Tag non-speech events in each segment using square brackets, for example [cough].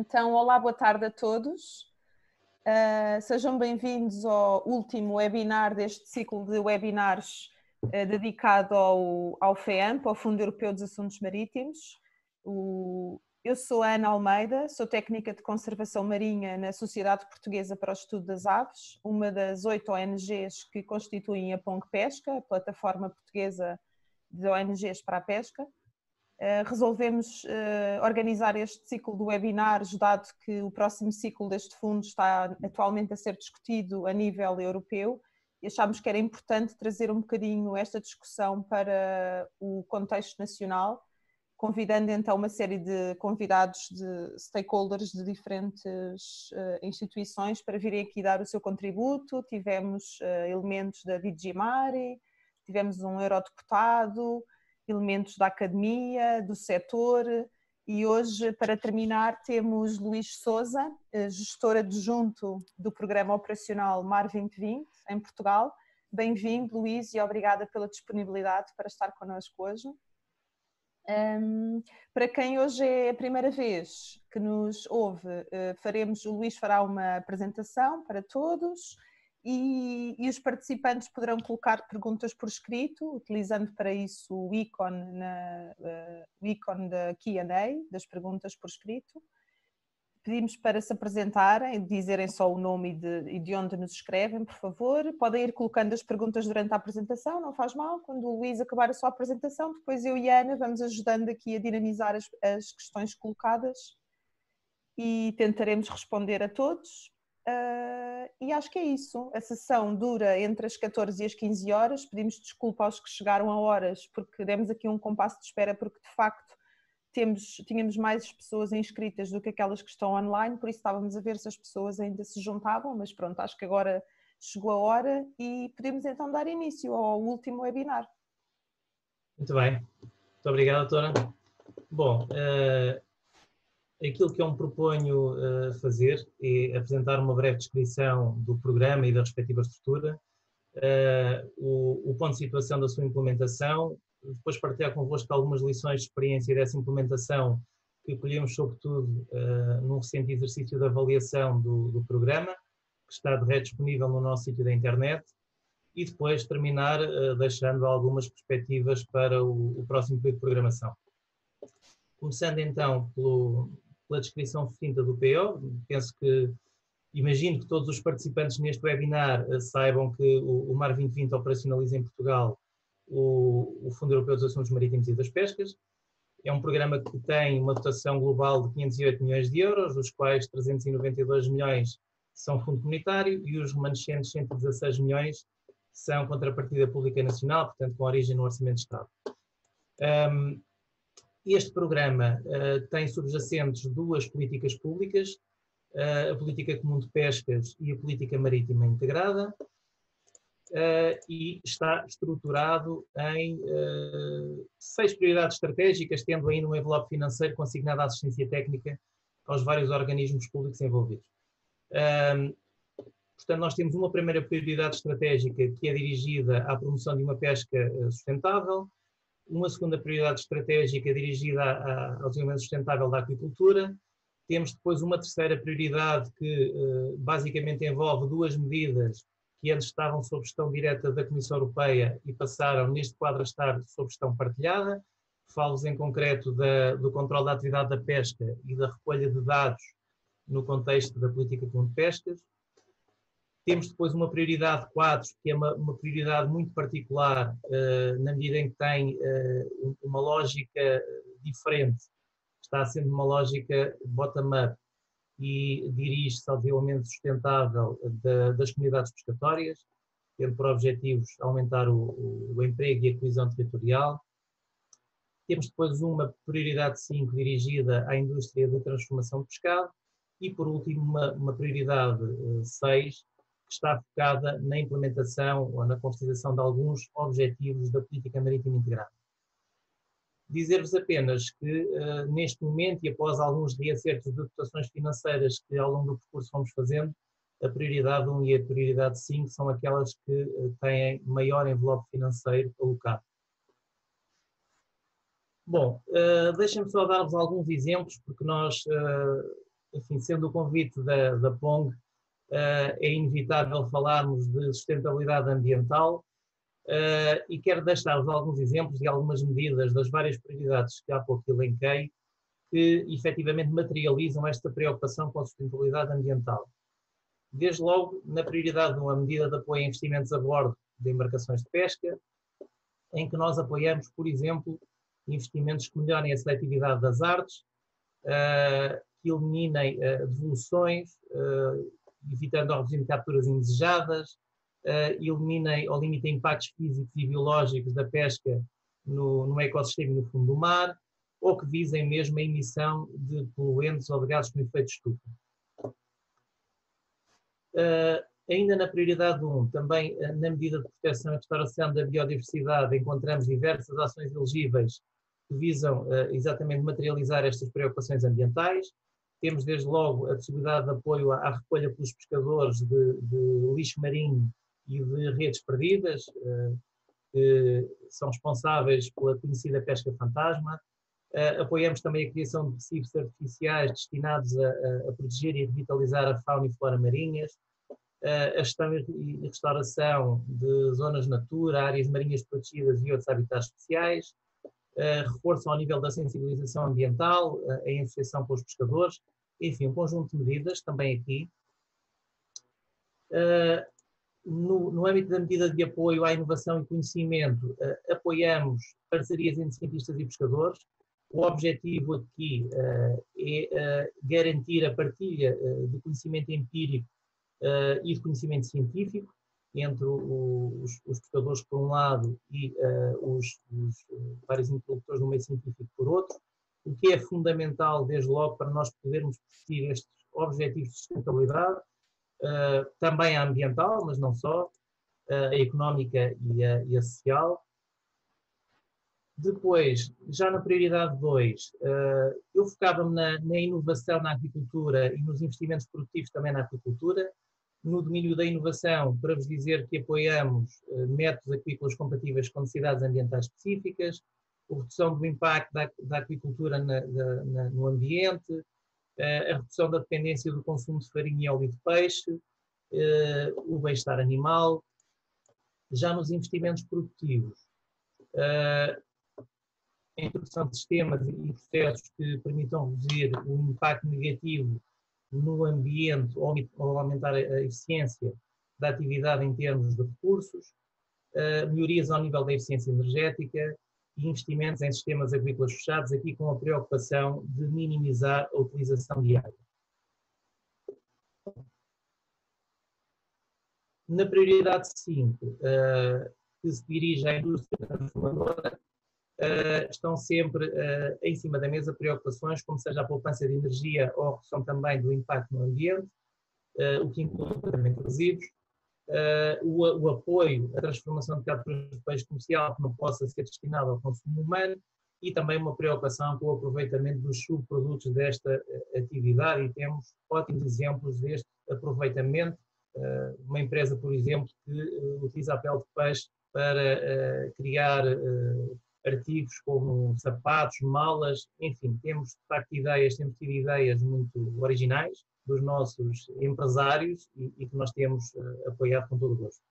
Então, olá, boa tarde a todos. Uh, sejam bem-vindos ao último webinar deste ciclo de webinars uh, dedicado ao, ao FEAMP, ao Fundo Europeu dos Assuntos Marítimos. O, eu sou a Ana Almeida, sou técnica de conservação marinha na Sociedade Portuguesa para o Estudo das Aves, uma das oito ONGs que constituem a PONG Pesca, a plataforma portuguesa de ONGs para a pesca. Eh, resolvemos uh, organizar este ciclo de webinars, dado que o próximo ciclo deste fundo está atualmente a ser discutido a nível europeu e achámos que era importante trazer um bocadinho esta discussão para o contexto nacional, convidando então uma série de convidados de stakeholders de diferentes uh, instituições para virem aqui dar o seu contributo. Tivemos elementos da Digimari, tivemos um eurodeputado, elementos da academia, do setor, e hoje, para terminar, temos Luís Souza, eh, gestor adjunto do Programa Operacional MAR 2020 em Portugal. Bem-vindo, Luís, e obrigada pela disponibilidade para estar connosco hoje. Um, para quem hoje é a primeira vez que nos ouve, uh, faremos, o Luís fará uma apresentação para todos e, e, os participantes poderão colocar perguntas por escrito, utilizando para isso o ícone, na, uh, o ícone da Q&A, das perguntas por escrito. Pedimos para se apresentarem, dizerem só o nome e de, e de, onde nos escrevem, por favor. Podem ir colocando as perguntas durante a apresentação, não faz mal. Quando o Luís acabar a sua apresentação, depois eu e a Ana vamos ajudando aqui a dinamizar as, as questões colocadas e tentaremos responder a todos. Uh, e acho que é isso. A sessão dura entre as 14 e as 15 horas. Pedimos desculpa aos que chegaram a horas, porque demos aqui um compasso de espera, porque de facto temos, tínhamos mais pessoas inscritas do que aquelas que estão online, por isso estávamos a ver se as pessoas ainda se juntavam, mas pronto, acho que agora chegou a hora e podemos então dar início ao último webinar. Muito bem. Muito obrigado, doutora. Bom, uh aquilo que eu me proponho uh, fazer é apresentar uma breve descrição do programa e da respectiva estrutura, uh, o, o, ponto de situação da sua implementação, depois partilhar convosco algumas lições de experiência dessa implementação que colhemos sobretudo uh, num recente exercício de avaliação do, do programa, que está de rede disponível no nosso sítio da internet, e depois terminar uh, deixando algumas perspectivas para o, o próximo período de programação. Começando então pelo, pela descrição sucinta do PO. Penso que, imagino que todos os participantes neste webinar uh, saibam que o, o MAR 2020 operacionaliza em Portugal o, o Fundo Europeu dos Assuntos Marítimos e das Pescas. É um programa que tem uma dotação global de 508 milhões de euros, dos quais 392 milhões são fundo comunitário e os remanescentes 116 milhões são contrapartida pública nacional, portanto com origem no Orçamento de Estado. Um, este programa uh, tem subjacentes duas políticas públicas, uh, a Política Comum de Pescas e a Política Marítima Integrada, uh, e está estruturado em seis prioridades estratégicas, tendo ainda um envelope financeiro consignado à assistência técnica aos vários organismos públicos envolvidos. Portanto, nós temos uma primeira prioridade estratégica que é dirigida à promoção de uma pesca sustentável, uma segunda prioridade estratégica dirigida ao desenvolvimento sustentável da aquicultura. Temos depois uma terceira prioridade que eh, basicamente envolve duas medidas que antes estavam sob gestão direta da Comissão Europeia e passaram neste quadro a estar sob gestão partilhada. Falo-vos em concreto da, do controle da atividade da pesca e da recolha de dados no contexto da política comum de pescas. Temos depois uma prioridade 4, que é uma, uma prioridade muito particular, uh, na medida em que tem uh, uma lógica diferente, está sendo uma lógica bottom-up e dirige-se ao desenvolvimento sustentável de, das comunidades pescatórias, tendo por objetivos aumentar o, o, emprego e a coesão territorial. Temos depois uma prioridade 5 dirigida à indústria de transformação de pescado e, por último, uma, uma prioridade 6 uh, que está focada na implementação ou na concretização de alguns objetivos da política marítima integrada. Dizer-vos apenas que, uh, neste momento, e após alguns reacertos de dotações financeiras que ao longo do percurso fomos fazendo, a prioridade 1 e a prioridade 5 são aquelas que uh, têm maior envelope financeiro alocado. Bom, uh, deixem-me só dar-vos alguns exemplos, porque nós enfim, sendo o convite da, da PONG, é inevitável falarmos de sustentabilidade ambiental e quero deixar-vos alguns exemplos de algumas medidas das várias prioridades que há pouco elenquei que efetivamente materializam esta preocupação com a sustentabilidade ambiental. Desde logo, na prioridade de uma medida de apoio a investimentos a bordo de embarcações de pesca, em que nós apoiamos, por exemplo, investimentos que melhorem a seletividade das artes, uh, que eliminem devoluções, evitando ou reduzindo capturas indesejadas, eliminem ou limitem impactos físicos e biológicos da pesca no, no ecossistema e no fundo do mar, ou que visem mesmo a emissão de poluentes ou de gases com efeito estufa. Uh, ainda na prioridade 1, também uh, na medida de proteção e restauração da biodiversidade, encontramos diversas ações elegíveis que visam uh, exatamente materializar estas preocupações ambientais. Temos desde logo a possibilidade de apoio à, à recolha pelos pescadores de, de, lixo marinho e de redes perdidas, que são responsáveis pela conhecida pesca fantasma. Uh, apoiamos também a criação de recifes artificiais destinados a, a, proteger e revitalizar a fauna e flora marinhas, uh, a gestão e restauração de zonas natura, áreas marinhas protegidas e outros habitats especiais, reforço ao nível da sensibilização ambiental, em associação com os pescadores, enfim, um conjunto de medidas também aqui. No, no, âmbito da medida de apoio à inovação e conhecimento, apoiamos parcerias entre cientistas e pescadores, o objetivo aqui é garantir a partilha de conhecimento empírico e de conhecimento científico entre os, os, pescadores por um lado e os, os, vários interlocutores do meio científico por outro, o que é fundamental desde logo para nós podermos perseguir estes objetivos de sustentabilidade, também a ambiental, mas não só, a económica e a, e a social, depois, já na prioridade 2, eh, eu focava-me na, na, inovação na agricultura e nos investimentos produtivos também na agricultura. No domínio da inovação, para vos dizer que apoiamos eh, métodos agrícolas compatíveis com necessidades ambientais específicas, a redução do impacto da, da agricultura na, na, no ambiente, eh, a redução da dependência do consumo de farinha e óleo de peixe, o bem-estar animal. Já nos investimentos produtivos, a introdução de sistemas e processos que permitam reduzir o impacto negativo no ambiente ou, aumentar a eficiência da atividade em termos de recursos, uh, melhorias ao nível da eficiência energética e investimentos em sistemas agrícolas fechados, aqui com a preocupação de minimizar a utilização de água. Na prioridade 5, uh, que se dirige à indústria transformadora, uh, estão sempre uh, em cima da mesa preocupações, como seja a poupança de energia ou a redução também do impacto no ambiente, uh, o que inclui o tratamento de resíduos, o, o, apoio à transformação de capturas de peixe comercial que não possa ser destinado ao consumo humano e também uma preocupação com o aproveitamento dos subprodutos desta atividade e temos ótimos exemplos deste aproveitamento. Uma empresa, por exemplo, que utiliza a pele de peixe para criar artigos como sapatos, malas, enfim, temos de facto ideias, temos tido ideias muito originais dos nossos empresários e, e que nós temos uh, apoiado com todo o gosto.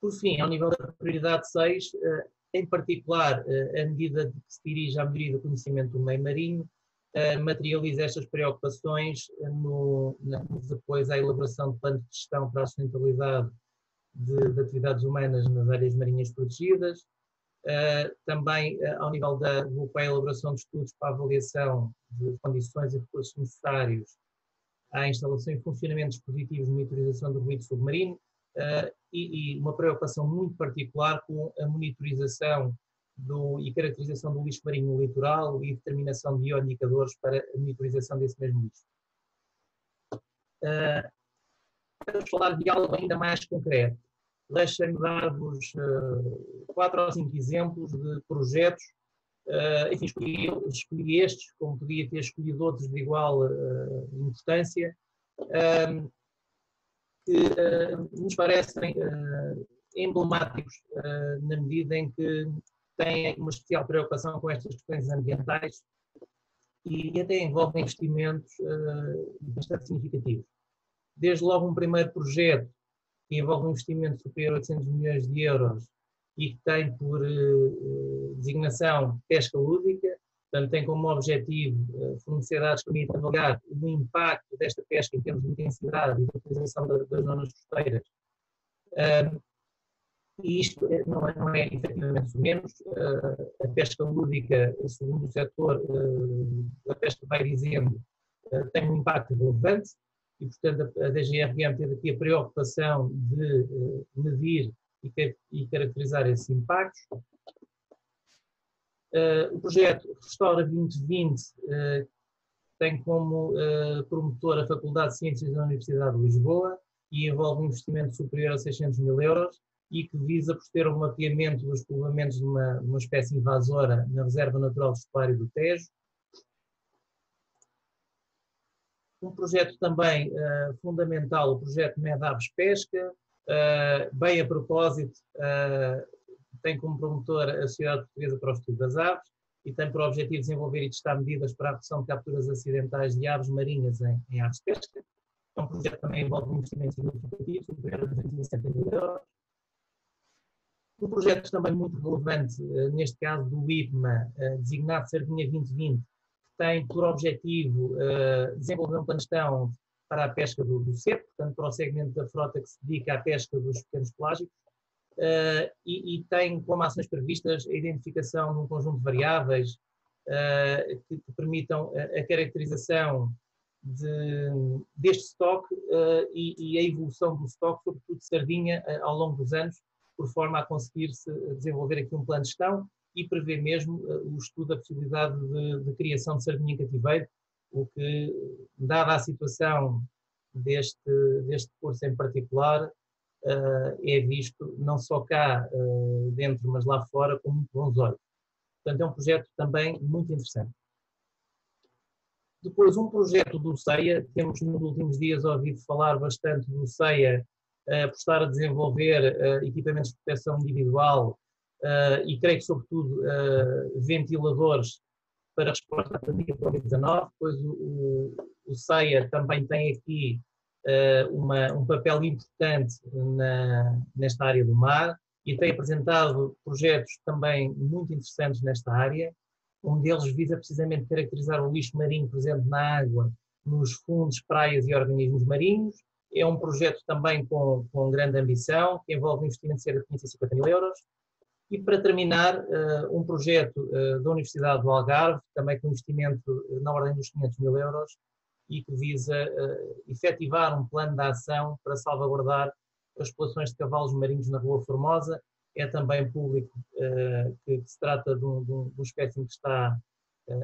Por fim, ao nível da prioridade 6, uh, eh, em particular, uh, medida que se dirige à melhoria do conhecimento do meio marinho, materializa estas preocupações no, apoios à elaboração de planos de gestão para a sustentabilidade de, de atividades humanas nas áreas marinhas protegidas, uh, também uh, ao nível da, do à elaboração de estudos para a avaliação de condições e recursos necessários à instalação e funcionamento de dispositivos de monitorização do ruído submarino uh, e, e, uma preocupação muito particular com a monitorização do, e caracterização do lixo marinho no litoral e determinação de bioindicadores para a monitorização desse mesmo lixo. Uh, vamos falar de algo ainda mais concreto. Deixem-me dar-vos uh, quatro ou cinco exemplos de projetos. Uh, enfim, escolhi, escolhi, estes, como podia ter escolhido outros de igual uh, importância, que nos parecem emblemáticos na medida em que têm uma especial preocupação com estas questões ambientais e até envolve investimentos bastante significativos. Desde logo um primeiro projeto que envolve um investimento superior a 800 milhões de euros e que tem por designação pesca lúdica, Portanto, tem como objetivo eh, fornecer dados que permitam avaliar o impacto desta pesca em termos de intensidade e de utilização das zonas costeiras. e isto eh, não é, não é efetivamente menos. Uh, a pesca lúdica, segundo o setor, uh, a pesca vai dizendo, uh, tem um impacto relevante e, portanto, a, DGRM teve aqui a preocupação de medir e, caracterizar esses impactos. Uh, o projeto Restaura 2020 uh, tem como promotor a Faculdade de Ciências da Universidade de Lisboa e envolve um investimento superior a 600 mil euros e que visa posterior o mapeamento dos povoamentos de uma, uma espécie invasora na Reserva Natural do Estuário do Tejo. Um projeto também fundamental, o projeto Medaves Pesca, bem a propósito, tem como promotor a Sociedade Portuguesa para o Estudo das Aves e tem por objetivo desenvolver e testar medidas para a redução de capturas acidentais de aves marinhas em, em aves de pesca. É um projeto que também envolve um investimento significativo, superior a 260 mil euros. Um projeto também muito relevante, neste caso do IPMA, designado Sardinha 2020, que tem por objetivo eh, desenvolver um gestão para a pesca do, do cepo, portanto, para o segmento da frota que se dedica à pesca dos pequenos pelágicos, uh, e, e, tem como ações previstas a identificação de um conjunto de variáveis uh, que, que, permitam a, a caracterização de, deste estoque uh, e, e, a evolução do estoque, sobretudo de sardinha, ao longo dos anos, por forma a conseguir-se desenvolver aqui um plano de gestão e prever mesmo o estudo da possibilidade de, de criação de sardinha em cativeiro, o que, dada a situação deste, deste curso em particular, uh, é visto não só cá uh, dentro, mas lá fora com muito bons olhos. Portanto, é um projeto também muito interessante. Depois, um projeto do CEIA, temos nos últimos dias ouvido falar bastante do CEIA uh, por estar a desenvolver equipamentos de proteção individual uh, e creio que, sobretudo, ventiladores para resposta à pandemia Covid-19. Depois, o, o, o CEIA também tem aqui uh, uma, um papel importante na, nesta área do mar e tem apresentado projetos também muito interessantes nesta área. Um deles visa precisamente caracterizar o lixo marinho presente na água, nos fundos, praias e organismos marinhos. É um projeto também com, com grande ambição, que envolve um investimento de cerca de 550 mil euros. E para terminar, uh, um projeto uh, da Universidade do Algarve, também com investimento na ordem dos 500 mil euros, e que visa efetivar um plano de ação para salvaguardar as populações de cavalos marinhos na Rua Formosa. É também público que, se trata de um, de um, espécime que está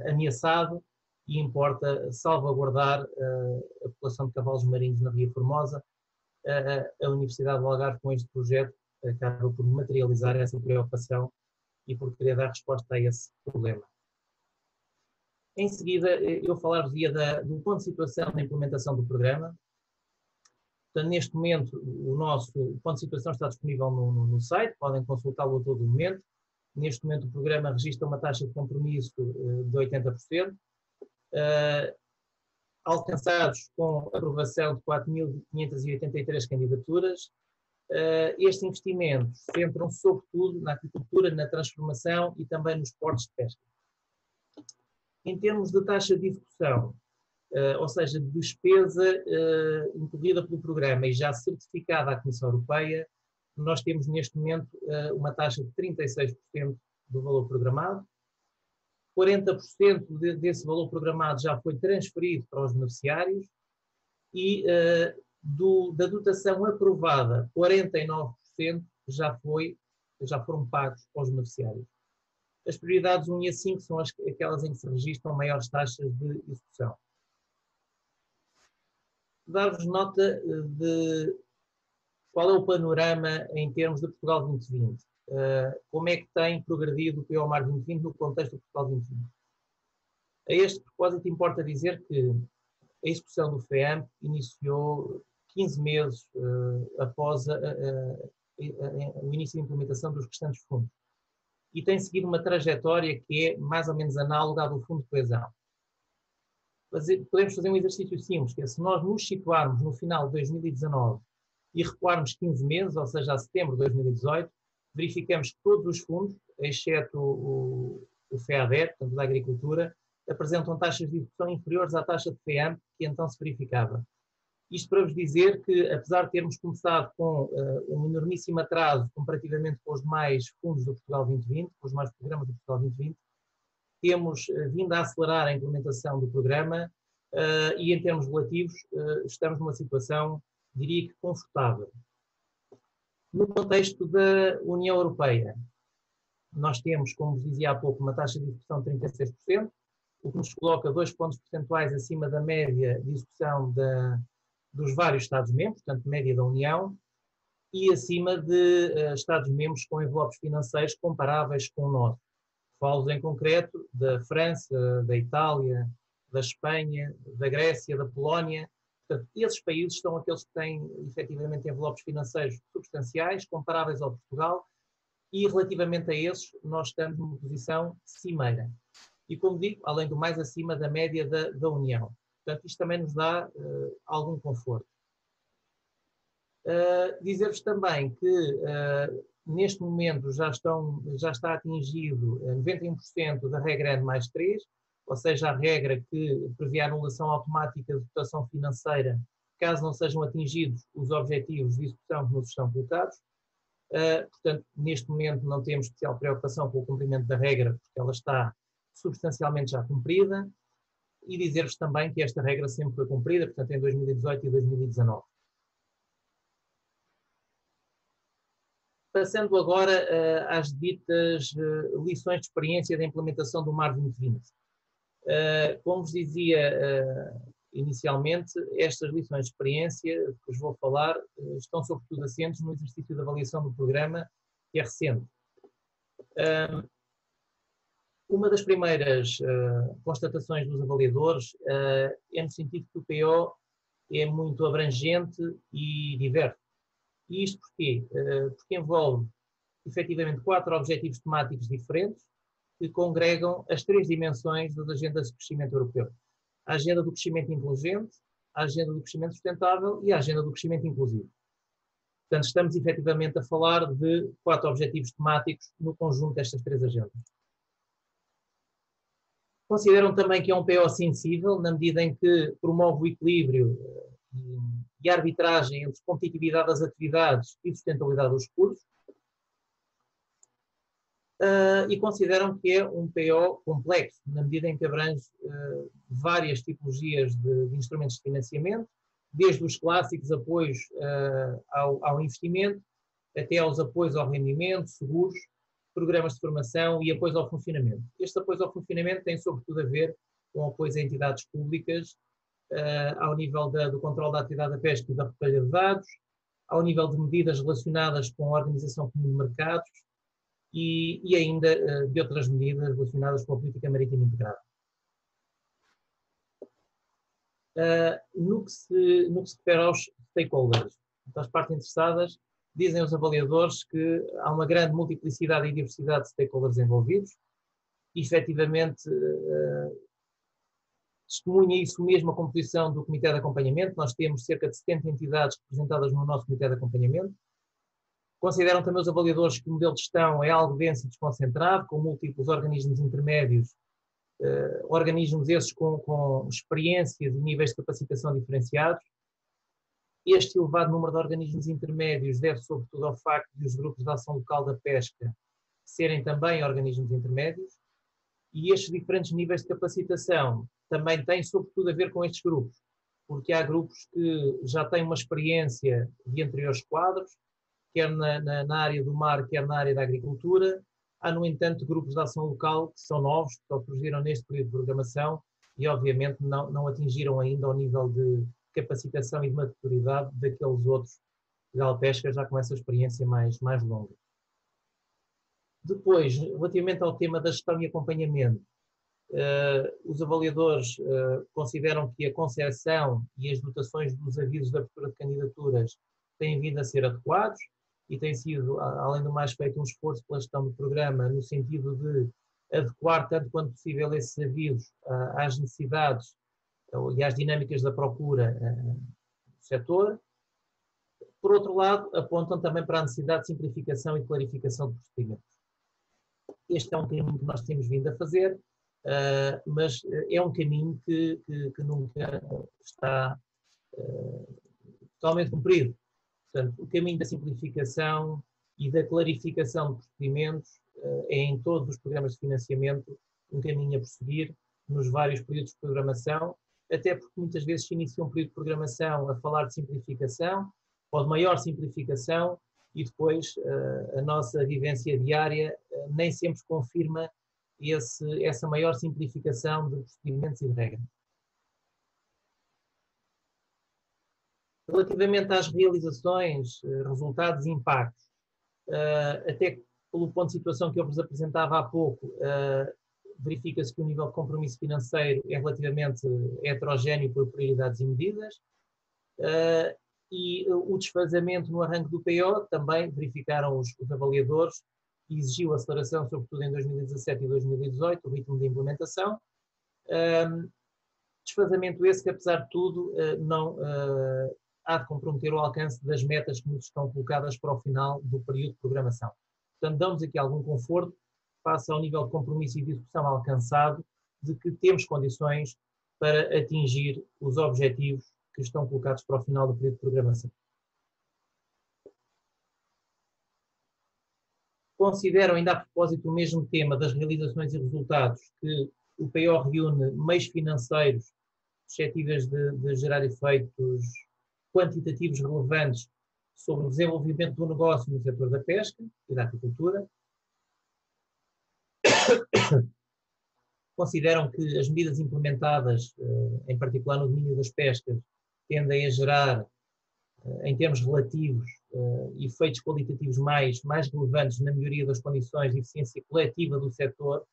ameaçado e importa salvaguardar a população de cavalos marinhos na Ria Formosa. a Universidade do Algarve, com este projeto, acaba por materializar essa preocupação e por querer dar resposta a esse problema. Em seguida, eh, eu falar-vos-ia do ponto de situação da implementação do programa. Portanto, neste momento, o nosso ponto de situação está disponível no, no, no site, podem consultá-lo a todo momento. Neste momento, o programa registra uma taxa de compromisso uh, de 80%, uh, eh, alcançados com aprovação de 4.583 candidaturas. Uh, estes investimentos centram sobretudo na agricultura, na transformação e também nos portos de pesca. Em termos de taxa de execução, uh, ou seja, de despesa uh, incluída pelo programa e já certificada à Comissão Europeia, nós temos neste momento uma taxa de 36% do valor programado. 40% de, desse valor programado já foi transferido para os beneficiários e do, da dotação aprovada, 49% já, foi, já foram pagos aos beneficiários. As prioridades 1 e a 5 são as, aquelas em que se registram maiores taxas de execução. Dar-vos nota eh, de qual é o panorama em termos de Portugal 2020. Uh, eh, como é que tem progredido o POMAR 2020 no contexto do Portugal 2020? A este propósito, importa dizer que a execução do FEAMP iniciou 15 meses uh, após a, a, a, o início da implementação dos restantes fundos e tem seguido uma trajetória que é mais ou menos análoga à do Fundo de Coesão. podemos fazer um exercício simples, que é se nós nos situarmos no final de 2019 e recuarmos 15 meses, ou seja, a setembro de 2018, verificamos que todos os fundos, exceto o, o FEADER, portanto, da Agricultura, apresentam taxas de execução inferiores à taxa de FEAMP que então se verificava. Isto para vos dizer que, apesar de termos começado com uh, um enormíssimo atraso comparativamente com os demais fundos do Portugal 2020, com os demais programas do Portugal 2020, temos uh, vindo a acelerar a implementação do programa uh, e, em termos relativos, estamos numa situação, diria que, confortável. No contexto da União Europeia, nós temos, como vos dizia há pouco, uma taxa de execução de 36%, o que nos coloca dois pontos percentuais acima da média de execução da, dos vários Estados-membros, portanto, média da União, e acima de uh, Estados-membros com envelopes financeiros comparáveis com o nosso. Falo em concreto da França, da Itália, da Espanha, da Grécia, da Polónia. Portanto, esses países são aqueles que têm efetivamente envelopes financeiros substanciais, comparáveis ao Portugal, e relativamente a esses, nós estamos numa posição cimeira. E, como digo, além do mais acima da média da, da União. Portanto, isto também nos dá uh, algum conforto. Uh, Dizer-vos também que uh, neste momento já, estão, já está atingido 91% da regra N mais 3, ou seja, a regra que prevê a anulação automática de dotação financeira caso não sejam atingidos os objetivos de execução que nos estão colocados. Uh, portanto, neste momento não temos especial preocupação com o cumprimento da regra, porque ela está substancialmente já cumprida e dizer-vos também que esta regra sempre foi cumprida, portanto, em 2018 e 2019. Passando agora uh, às ditas uh, lições de experiência da implementação do MAR 2020. Uh, como vos dizia inicialmente, estas lições de experiência que vos vou falar estão sobretudo assentes no exercício de avaliação do programa, que é recente. Uma das primeiras uh, constatações dos avaliadores uh, é no sentido que o PO é muito abrangente e diverso. E isto porquê? Uh, porque envolve efetivamente quatro objetivos temáticos diferentes que congregam as três dimensões das agendas de crescimento europeu. A agenda do crescimento inteligente, a agenda do crescimento sustentável e a agenda do crescimento inclusivo. Portanto, estamos efetivamente a falar de quatro objetivos temáticos no conjunto destas três agendas. Consideram também que é um PO sensível, na medida em que promove o equilíbrio eh, e a arbitragem entre competitividade das atividades e sustentabilidade dos recursos. Uh, e consideram que é um PO complexo, na medida em que abrange uh, várias tipologias de, de, instrumentos de financiamento, desde os clássicos apoios ao, ao, investimento, até aos apoios ao rendimento, seguros, programas de formação e apoio ao funcionamento. Este apoio ao funcionamento tem sobretudo a ver com apoio a entidades públicas, uh, ao nível da, do controle da atividade da pesca e da recolha de dados, ao nível de medidas relacionadas com a organização comum de mercados e, e ainda uh, de outras medidas relacionadas com a política marítima integrada. Uh, no, que se, no que se refere aos stakeholders, às partes interessadas, Dizem os avaliadores que há uma grande multiplicidade e diversidade de stakeholders envolvidos e, efetivamente, uh, testemunha isso mesmo a composição do Comitê de Acompanhamento. Nós temos cerca de 70 entidades representadas no nosso Comitê de Acompanhamento. Consideram também os avaliadores que o modelo de gestão é algo denso e desconcentrado, com múltiplos organismos intermédios, uh, organismos esses com, com experiências e níveis de capacitação diferenciados, este elevado número de organismos intermédios deve sobretudo ao facto de os grupos de ação local da pesca serem também organismos intermédios e estes diferentes níveis de capacitação também têm sobretudo a ver com estes grupos, porque há grupos que já têm uma experiência de anteriores quadros, quer na, na, na área do mar, quer na área da agricultura. Há, no entanto, grupos de ação local que são novos, que só surgiram neste período de programação e, obviamente, não, não atingiram ainda ao nível de, capacitação e de maturidade daqueles outros galpescas já com essa experiência mais, mais longa. Depois, relativamente ao tema da gestão e acompanhamento, uh, os avaliadores uh, consideram que a concessão e as dotações dos avisos de abertura de candidaturas têm vindo a ser adequados e tem sido, além do mais, feito um esforço pela gestão do programa no sentido de adequar tanto quanto possível esses avisos uh, às necessidades e às dinâmicas da procura do setor. Por outro lado, apontam também para a necessidade de simplificação e clarificação de procedimentos. Este é um caminho que nós temos vindo a fazer, mas é um caminho que, que, que nunca está totalmente cumprido. Portanto, o caminho da simplificação e da clarificação de procedimentos é em todos os programas de financiamento um caminho a prosseguir nos vários períodos de programação, até porque muitas vezes se inicia um período de programação a falar de simplificação ou de maior simplificação e depois uh, a nossa vivência diária uh, nem sempre confirma esse, essa maior simplificação de procedimentos e de regras. Relativamente às realizações, uh, resultados e impactos, até pelo ponto de situação que eu vos apresentava há pouco, verifica-se que o nível de compromisso financeiro é relativamente heterogéneo por prioridades e medidas. Uh, e o desfazamento no arranque do PO também verificaram os, os avaliadores e exigiu aceleração, sobretudo em 2017 e 2018, o ritmo de implementação. Um, desfazamento esse que, apesar de tudo, não uh, há de comprometer o alcance das metas que nos estão colocadas para o final do período de programação. Portanto, damos aqui algum conforto face ao nível de compromisso e de execução alcançado, de que temos condições para atingir os objetivos que estão colocados para o final do período de programação. Consideram, ainda a propósito do mesmo tema das realizações e resultados, que o PO reúne meios financeiros suscetíveis de, de gerar efeitos quantitativos relevantes sobre o desenvolvimento do negócio no setor da pesca e da agricultura, [coughs] consideram que as medidas implementadas, eh, em particular no domínio das pescas, tendem a gerar, eh, em termos relativos, eh, efeitos qualitativos mais, mais relevantes na melhoria das condições de eficiência coletiva do setor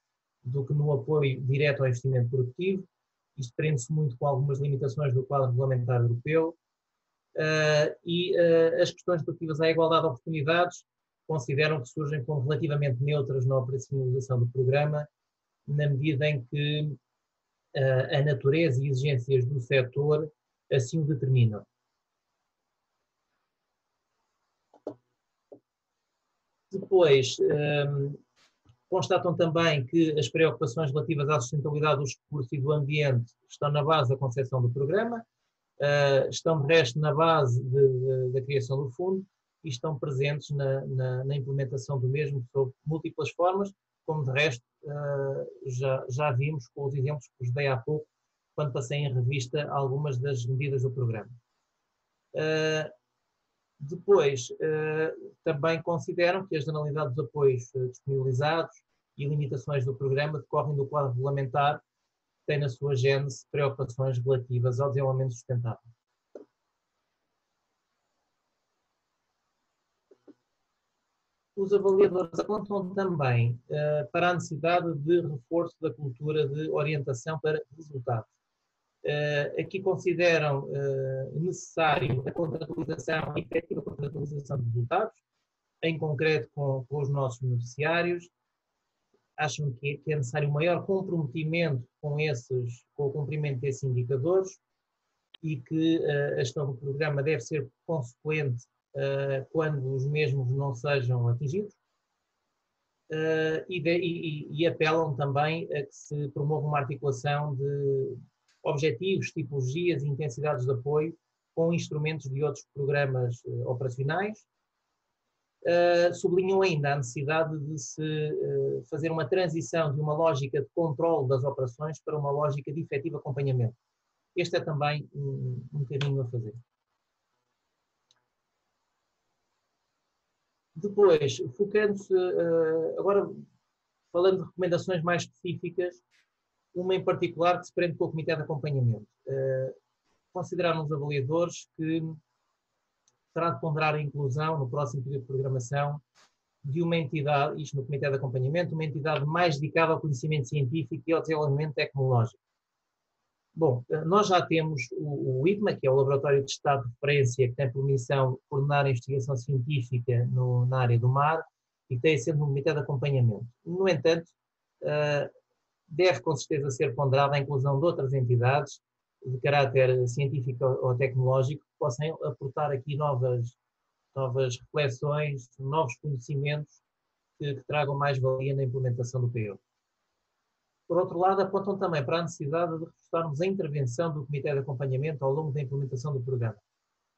do que no apoio direto ao investimento produtivo. Isto prende-se muito com algumas limitações do quadro regulamentar europeu. e as questões relativas à igualdade de oportunidades consideram que surgem como relativamente neutras na operacionalização do programa, na medida em que uh, a natureza e exigências do setor assim o determinam. Depois, ehm, constatam também que as preocupações relativas à sustentabilidade dos recursos e do ambiente estão na base da concepção do programa, uh, estão de resto na base de, de, da criação do fundo e estão presentes na, na, na, implementação do mesmo sob múltiplas formas, como de resto uh, já, já vimos com os exemplos que vos dei há pouco, quando passei em revista algumas das medidas do programa. Uh, depois, uh, também consideram que as generalidades dos apoios disponibilizados e limitações do programa decorrem do quadro regulamentar que tem na sua gênese preocupações relativas ao desenvolvimento sustentável. Os avaliadores apontam também uh, para a necessidade de reforço da cultura de orientação para resultados. Uh, aqui consideram uh, necessário a contratualização, a efetiva contratualização de resultados, em concreto com, com os nossos beneficiários. Acham que, que é necessário um maior comprometimento com, esses, com o cumprimento desses indicadores e que a gestão do programa deve ser consequente quando os mesmos não sejam atingidos. Uh, e, de, e, e, apelam também a que se promova uma articulação de objetivos, tipologias e intensidades de apoio com instrumentos de outros programas uh, operacionais. Sublinham ainda a necessidade de se fazer uma transição de uma lógica de controle das operações para uma lógica de efetivo acompanhamento. Este é também um, um caminho a fazer. Depois, focando-se, uh, agora falando de recomendações mais específicas, uma em particular que se prende com o Comitê de Acompanhamento. Uh, consideraram os avaliadores que será de ponderar a inclusão no próximo período de programação de uma entidade, isto no Comitê de Acompanhamento, uma entidade mais dedicada ao conhecimento científico e ao desenvolvimento tecnológico. Bom, eh, nós já temos o, o que é o Laboratório de Estado de Referência, que tem por missão coordenar a investigação científica no, na área do mar e tem sendo um comitê de acompanhamento. No entanto, uh, deve com certeza ser ponderada a inclusão de outras entidades de caráter científico ou tecnológico que possam aportar aqui novas, novas reflexões, novos conhecimentos que, que tragam mais valia na implementação do PO. Por outro lado, apontam também para a necessidade de reforçarmos a intervenção do Comitê de Acompanhamento ao longo da implementação do programa.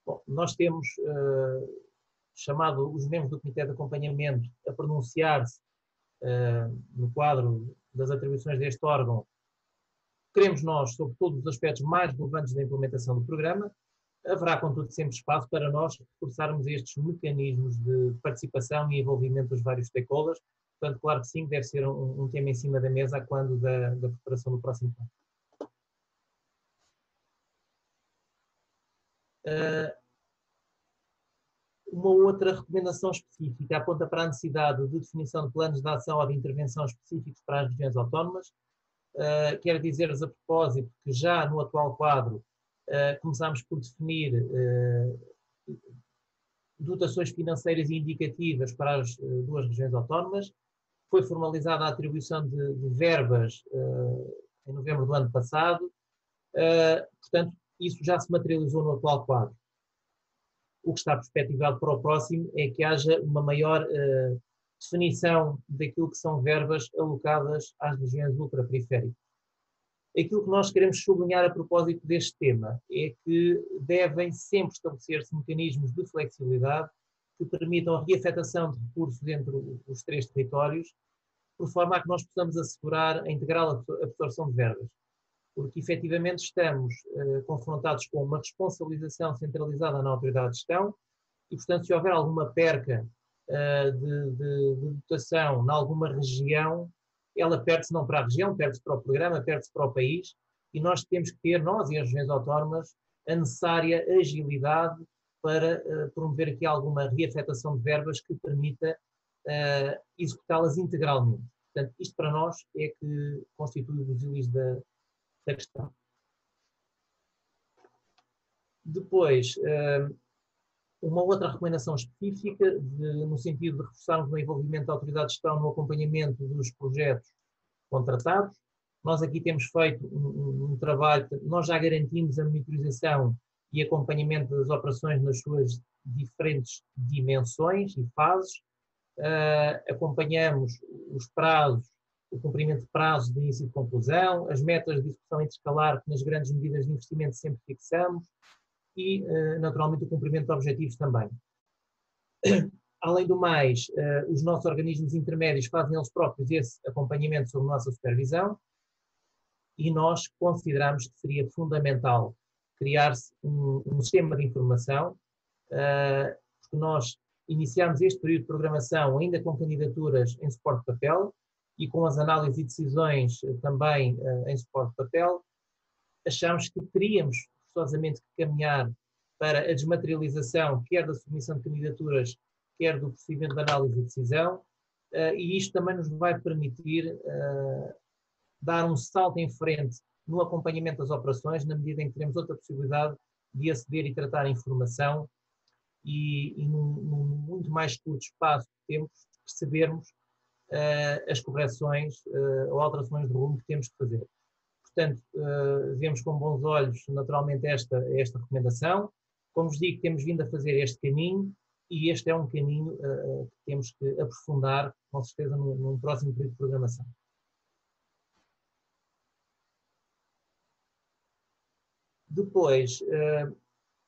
Bom, nós temos uh, chamado os membros do Comitê de Acompanhamento a pronunciar-se uh, no quadro das atribuições deste órgão. Queremos nós sobre todos os aspectos mais relevantes da implementação do programa. Haverá, contudo, sempre espaço para nós reforçarmos estes mecanismos de participação e envolvimento dos vários stakeholders, Portanto, claro que sim, deve ser um, um tema em cima da mesa quando da, da preparação do próximo plano. Uh, uma outra recomendação específica aponta para a necessidade de definição de planos de ação ou de intervenção específicos para as regiões autónomas. Uh, quero dizer-vos a propósito que já no atual quadro uh, começámos por definir uh, dotações financeiras indicativas para as duas regiões autónomas foi formalizada a atribuição de, de verbas uh, em novembro do ano passado, uh, portanto, isso já se materializou no atual quadro. O que está perspectivado para o próximo é que haja uma maior uh, definição daquilo que são verbas alocadas às regiões ultraperiféricas. Aquilo que nós queremos sublinhar a propósito deste tema é que devem sempre estabelecer-se mecanismos de flexibilidade que permitam a reafetação de recursos entre os três territórios, por forma a que nós possamos assegurar a integral absorção de verbas. Porque efetivamente estamos uh, confrontados com uma responsabilização centralizada na autoridade de gestão e, portanto, se houver alguma perca uh, de, de, de dotação em alguma região, ela perde-se não para a região, perde-se para o programa, perde-se para o país e nós temos que ter, nós e as regiões autónomas, a necessária agilidade para uh, promover aqui alguma reafetação de verbas que permita uh, executá-las integralmente. Portanto, isto para nós é que constitui os ílis da, da questão. Depois, uh, uma outra recomendação específica, de, no sentido de reforçarmos o envolvimento da autoridade de gestão no acompanhamento dos projetos contratados. Nós aqui temos feito um, um, um trabalho, nós já garantimos a monitorização e acompanhamento das operações nas suas diferentes dimensões e fases. Uh, acompanhamos os prazos, o cumprimento de prazos de início de conclusão, as metas de execução interescalar que nas grandes medidas de investimento sempre fixamos e, uh, naturalmente, o cumprimento de objetivos também. [coughs] Além do mais, uh, os nossos organismos intermédios fazem eles próprios esse acompanhamento sob nossa supervisão e nós consideramos que seria fundamental criar-se um, um, sistema de informação, uh, porque nós iniciamos este período de programação ainda com candidaturas em suporte de papel e com as análises e decisões uh, também uh, em suporte de papel, achamos que teríamos forçosamente que caminhar para a desmaterialização, quer da submissão de candidaturas, quer do procedimento de análise e decisão, e isto também nos vai permitir dar um salto em frente no acompanhamento das operações, na medida em que teremos outra possibilidade de aceder e tratar a informação e, e num, num, muito mais curto espaço de tempo percebermos uh, as correções uh, ou alterações de rumo que temos que fazer. Portanto, uh, vemos com bons olhos, naturalmente, esta, esta recomendação. Como vos digo, temos vindo a fazer este caminho e este é um caminho que temos que aprofundar, com certeza, num, num próximo período de programação. Depois, eh,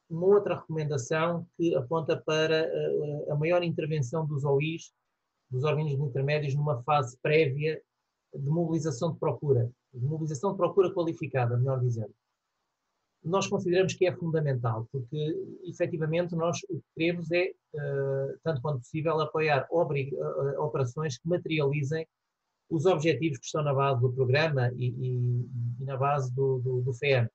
uma outra recomendação que aponta para eh, a maior intervenção dos OIs, dos organismos intermédios, numa fase prévia de mobilização de procura, de mobilização de procura qualificada, melhor dizendo. Nós consideramos que é fundamental, porque efetivamente nós o que queremos é, eh, tanto quanto possível, apoiar operações que materializem os objetivos que estão na base do programa e, e, e na base do, do, do FEM.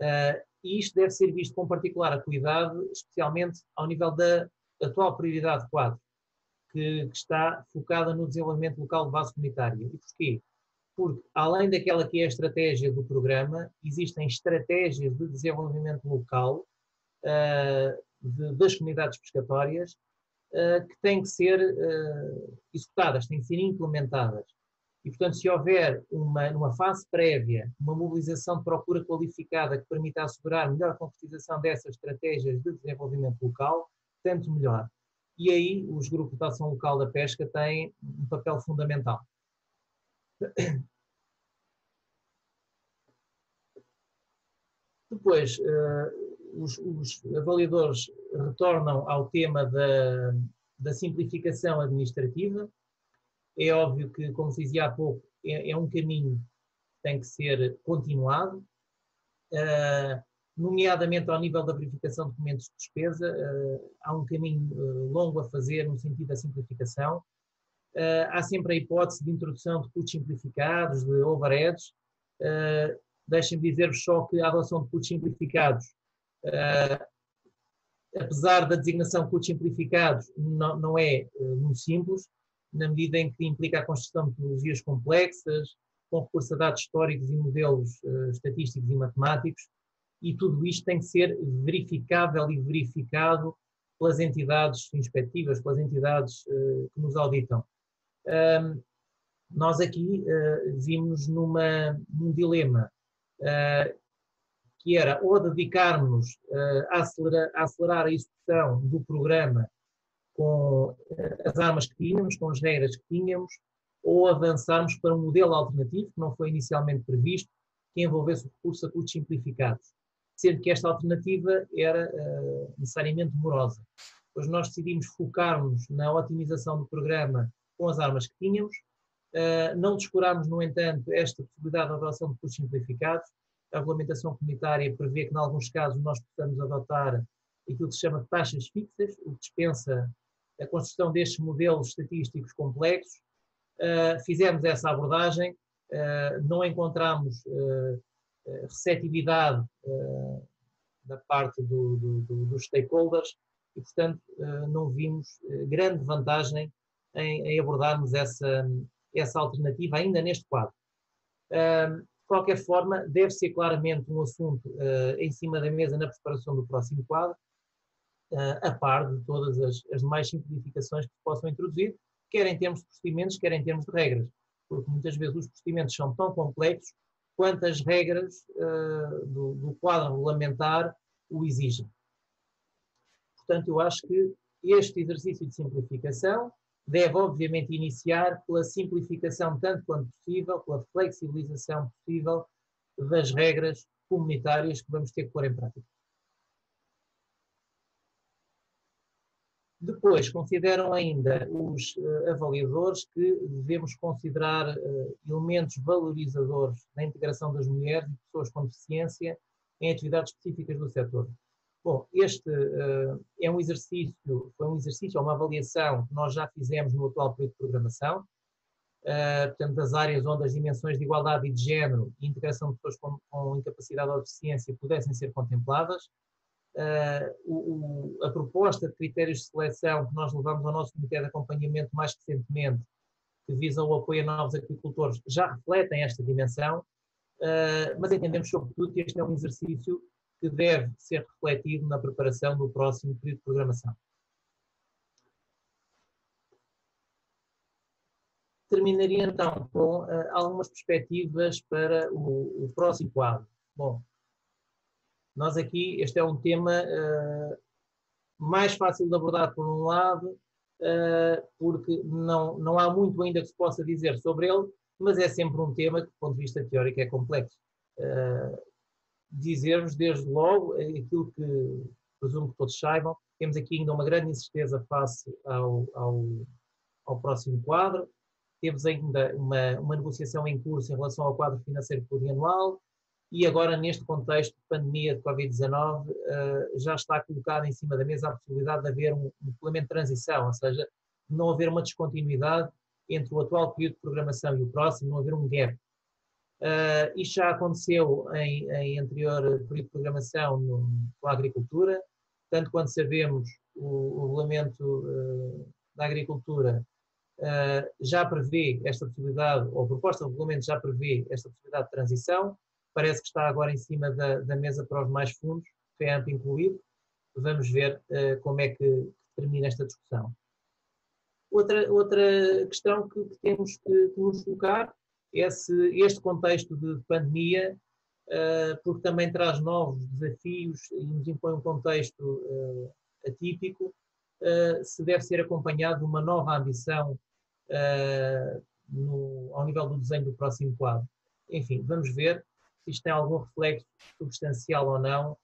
Uh, e isto deve ser visto com particular cuidado, especialmente ao nível da atual prioridade 4, que, que, está focada no desenvolvimento local de base comunitária. E porquê? Porque, além daquela que é a estratégia do programa, existem estratégias de desenvolvimento local uh, de, das comunidades pescatórias uh, que têm que ser executadas, têm que ser implementadas. E, portanto, se houver uma, numa fase prévia, uma mobilização de procura qualificada que permita assegurar melhor concretização dessas estratégias de desenvolvimento local, tanto melhor. E aí os grupos de ação local da pesca têm um papel fundamental. Depois, uh, os, os, avaliadores retornam ao tema da, da simplificação administrativa. É óbvio que, como se dizia há pouco, é, é um caminho que tem que ser continuado, uh, nomeadamente ao nível da verificação de documentos de despesa. Uh, há um caminho longo a fazer no sentido da simplificação. há sempre a hipótese de introdução de custos simplificados, de overheads, Deixem-me dizer-vos só que a adoção de custos simplificados, uh, apesar da designação custos simplificados, não, não é uh, muito simples, na medida em que implica a construção de metodologias complexas, com recurso a dados históricos e modelos uh, estatísticos e matemáticos, e tudo isto tem que ser verificável e verificado pelas entidades inspectivas, pelas entidades uh, que nos auditam. Um, nós aqui uh, vimos numa, num dilema uh, que era ou dedicarmos a, acelerar, a acelerar a execução do programa com eh, as armas que tínhamos, com as regras que tínhamos, ou avançarmos para um modelo alternativo, que não foi inicialmente previsto, que envolvesse o recurso a custos simplificados, sendo que esta alternativa era uh, necessariamente morosa. Pois nós decidimos focar-nos na otimização do programa com as armas que tínhamos, Uh, não descurámos, no entanto, esta possibilidade de adoção de custos simplificados. A regulamentação comunitária prevê que, em alguns casos, nós possamos adotar aquilo que se chama taxas fixas, o que dispensa a construção destes modelos estatísticos complexos. Uh, fizemos essa abordagem, uh, não encontramos receptividade da parte do, do, do, dos stakeholders e, portanto, não vimos grande vantagem em, em abordarmos essa, essa alternativa ainda neste quadro. de qualquer forma, deve ser claramente um assunto em cima da mesa na preparação do próximo quadro, uh, a par de todas as, as demais simplificações que possam introduzir, quer em termos de procedimentos, quer em termos de regras, porque muitas vezes os procedimentos são tão complexos quanto as regras uh, do, do quadro regulamentar o exigem. Portanto, eu acho que este exercício de simplificação deve, obviamente, iniciar pela simplificação, tanto quanto possível, pela flexibilização possível das regras comunitárias que vamos ter que pôr em prática. Depois, consideram ainda os uh, avaliadores que devemos considerar uh, elementos valorizadores da integração das mulheres e pessoas com deficiência em atividades específicas do setor. Bom, este uh, é um exercício, foi um exercício, é uma avaliação que nós já fizemos no atual período de programação, portanto, das áreas onde as dimensões de igualdade e de género e integração de pessoas com, com incapacidade ou deficiência pudessem ser contempladas. Uh, o, o, a proposta de critérios de seleção que nós levamos ao nosso comitê de acompanhamento mais recentemente, que visa o apoio a novos agricultores, já refletem esta dimensão, mas entendemos, sobretudo, que este é um exercício que deve ser refletido na preparação do próximo período de programação. Terminaria então com uh, algumas perspectivas para o, o, próximo quadro. Bom, nós aqui, este é um tema uh, mais fácil de abordar por um lado, uh, porque não, não há muito ainda que se possa dizer sobre ele, mas é sempre um tema que, do ponto de vista teórico, é complexo. Uh, dizer-vos desde logo aquilo que presumo que todos saibam. Temos aqui ainda uma grande incerteza face ao, ao, ao próximo quadro. Temos ainda uma, uma negociação em curso em relação ao quadro financeiro plurianual e agora, neste contexto de pandemia de Covid-19, uh, já está colocada em cima da mesa a possibilidade de haver um, elemento de transição, ou seja, não haver uma descontinuidade entre o atual período de programação e o próximo, não haver um gap. Uh, isto já aconteceu em, em anterior período de programação no, com a agricultura, tanto quando sabemos o, o regulamento uh, da agricultura uh, já prevê esta possibilidade, ou a proposta de regulamento já prevê esta possibilidade de transição, parece que está agora em cima da, da mesa para os mais fundos, FEAMP incluído, vamos ver como é que termina esta discussão. Outra, outra questão que, que temos que, que, nos colocar é se este contexto de pandemia, uh, porque também traz novos desafios e nos impõe um contexto uh, atípico, uh, se deve ser acompanhado de uma nova ambição no, ao nível do desenho do próximo quadro. Enfim, vamos ver isto tem algum reflexo substancial ou não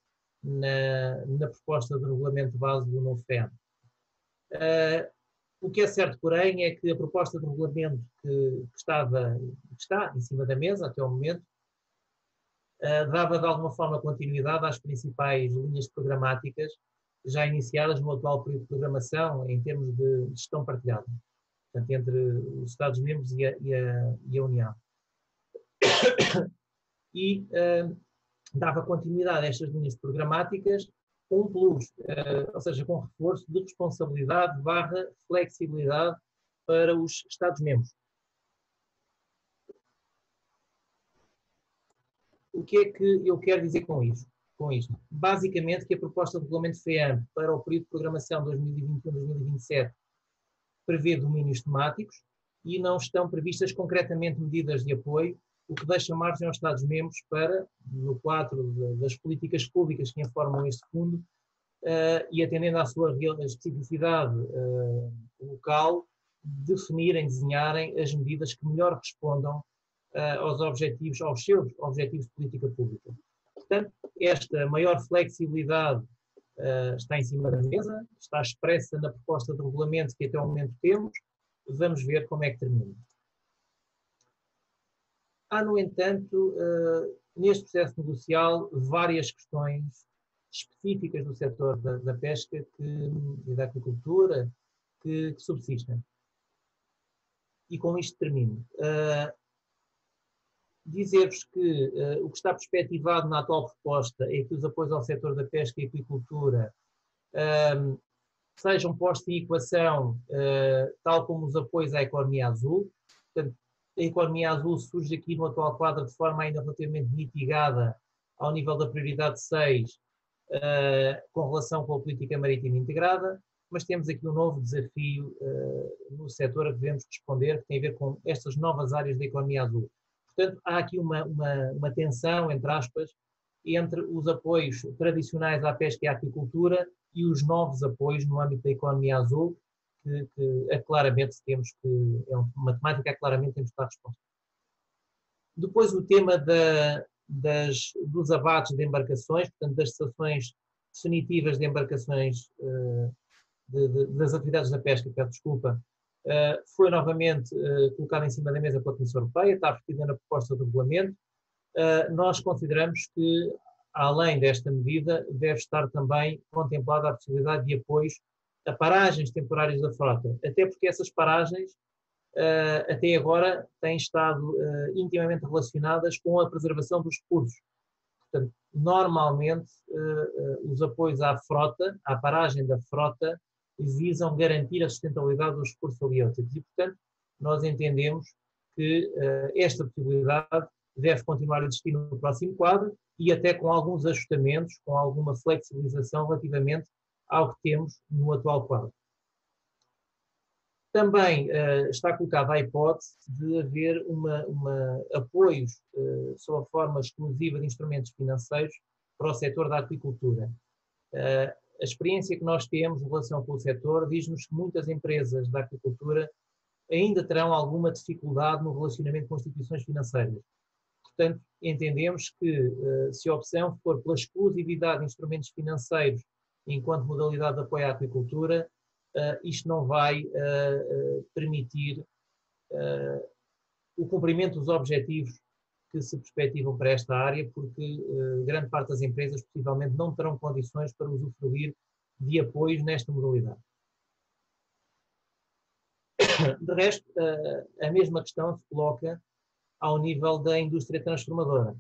na, na proposta de regulamento base do novo FEM. Uh, o que é certo, porém, é que a proposta de regulamento que, que, estava, que está em cima da mesa até o momento uh, dava de alguma forma continuidade às principais linhas programáticas já iniciadas no atual período de programação em termos de gestão partilhada, portanto, entre os Estados-membros e, e, e a, União. E uh, dava continuidade a estas linhas programáticas com um plus, uh, ou seja, com reforço de responsabilidade barra flexibilidade para os Estados-membros. O que é que eu quero dizer com isto? Com isto? Basicamente que a proposta do regulamento FEAM para o período de programação 2021-2027 prevê domínios temáticos e não estão previstas concretamente medidas de apoio o que deixa margem aos Estados-membros para, no quadro das políticas públicas que informam este fundo, uh, e atendendo à sua especificidade uh, local, definirem, desenharem as medidas que melhor respondam uh, aos objetivos, aos seus objetivos de política pública. Portanto, esta maior flexibilidade está em cima da mesa, está expressa na proposta de regulamento que até o momento temos, vamos ver como é que termina. Há, no entanto, uh, neste processo negocial, várias questões específicas do setor da, da pesca que, e da agricultura que, que, subsistem. E com isto termino. Uh, Dizer-vos que uh, o que está perspectivado na atual proposta é que os apoios ao setor da pesca e aquicultura um, sejam postos em equação, tal como os apoios à economia azul. Portanto, a economia azul surge aqui no atual quadro de forma ainda relativamente mitigada ao nível da prioridade 6 uh, eh, com relação com a política marítima integrada, mas temos aqui um novo desafio uh, no setor a que devemos responder, que tem a ver com estas novas áreas da economia azul. Portanto, há aqui uma, uma, uma tensão, entre aspas, entre os apoios tradicionais à pesca e à aquicultura e os novos apoios no âmbito da economia azul, que, que é claramente temos que, é uma temática que claramente temos que dar resposta. Depois o tema da, das, dos abates de embarcações, portanto das estações definitivas de embarcações uh, de, de, das atividades da pesca, peço desculpa, uh, foi novamente uh, colocada em cima da mesa pela Comissão Europeia, está refletida na proposta do regulamento. nós consideramos que, além desta medida, deve estar também contemplada a possibilidade de apoios a paragens temporárias da frota, até porque essas paragens uh, até agora têm estado uh, intimamente relacionadas com a preservação dos recursos. Portanto, normalmente uh, os apoios à frota, à paragem da frota, visam garantir a sustentabilidade dos recursos helióticos e, portanto, nós entendemos que esta possibilidade deve continuar a existir no próximo quadro e até com alguns ajustamentos, com alguma flexibilização relativamente ao que temos no atual quadro. Também uh, está colocada a hipótese de haver uma, uma apoios uh, sob a forma exclusiva de instrumentos financeiros para o setor da agricultura. Uh, a experiência que nós temos em relação com o setor diz-nos que muitas empresas da agricultura ainda terão alguma dificuldade no relacionamento com instituições financeiras. Portanto, entendemos que se a opção for pela exclusividade de instrumentos financeiros enquanto modalidade de apoio à agricultura, uh, isto não vai uh, permitir o cumprimento dos objetivos que se perspectivam para esta área, porque grande parte das empresas possivelmente não terão condições para usufruir de apoios nesta modalidade. De resto, a mesma questão se coloca ao nível da indústria transformadora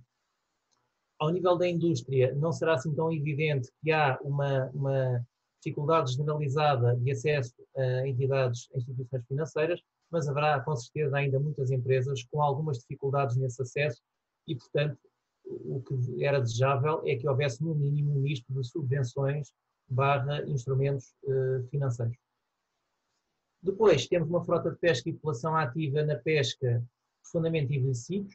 ao nível da indústria, não será assim tão evidente que há uma, uma dificuldade generalizada de acesso a entidades, a instituições financeiras, mas haverá com certeza ainda muitas empresas com algumas dificuldades nesse acesso e, portanto, o que era desejável é que houvesse no mínimo um misto de subvenções barra instrumentos uh, financeiros. Depois, temos uma frota de pesca e população ativa na pesca profundamente envelhecidos.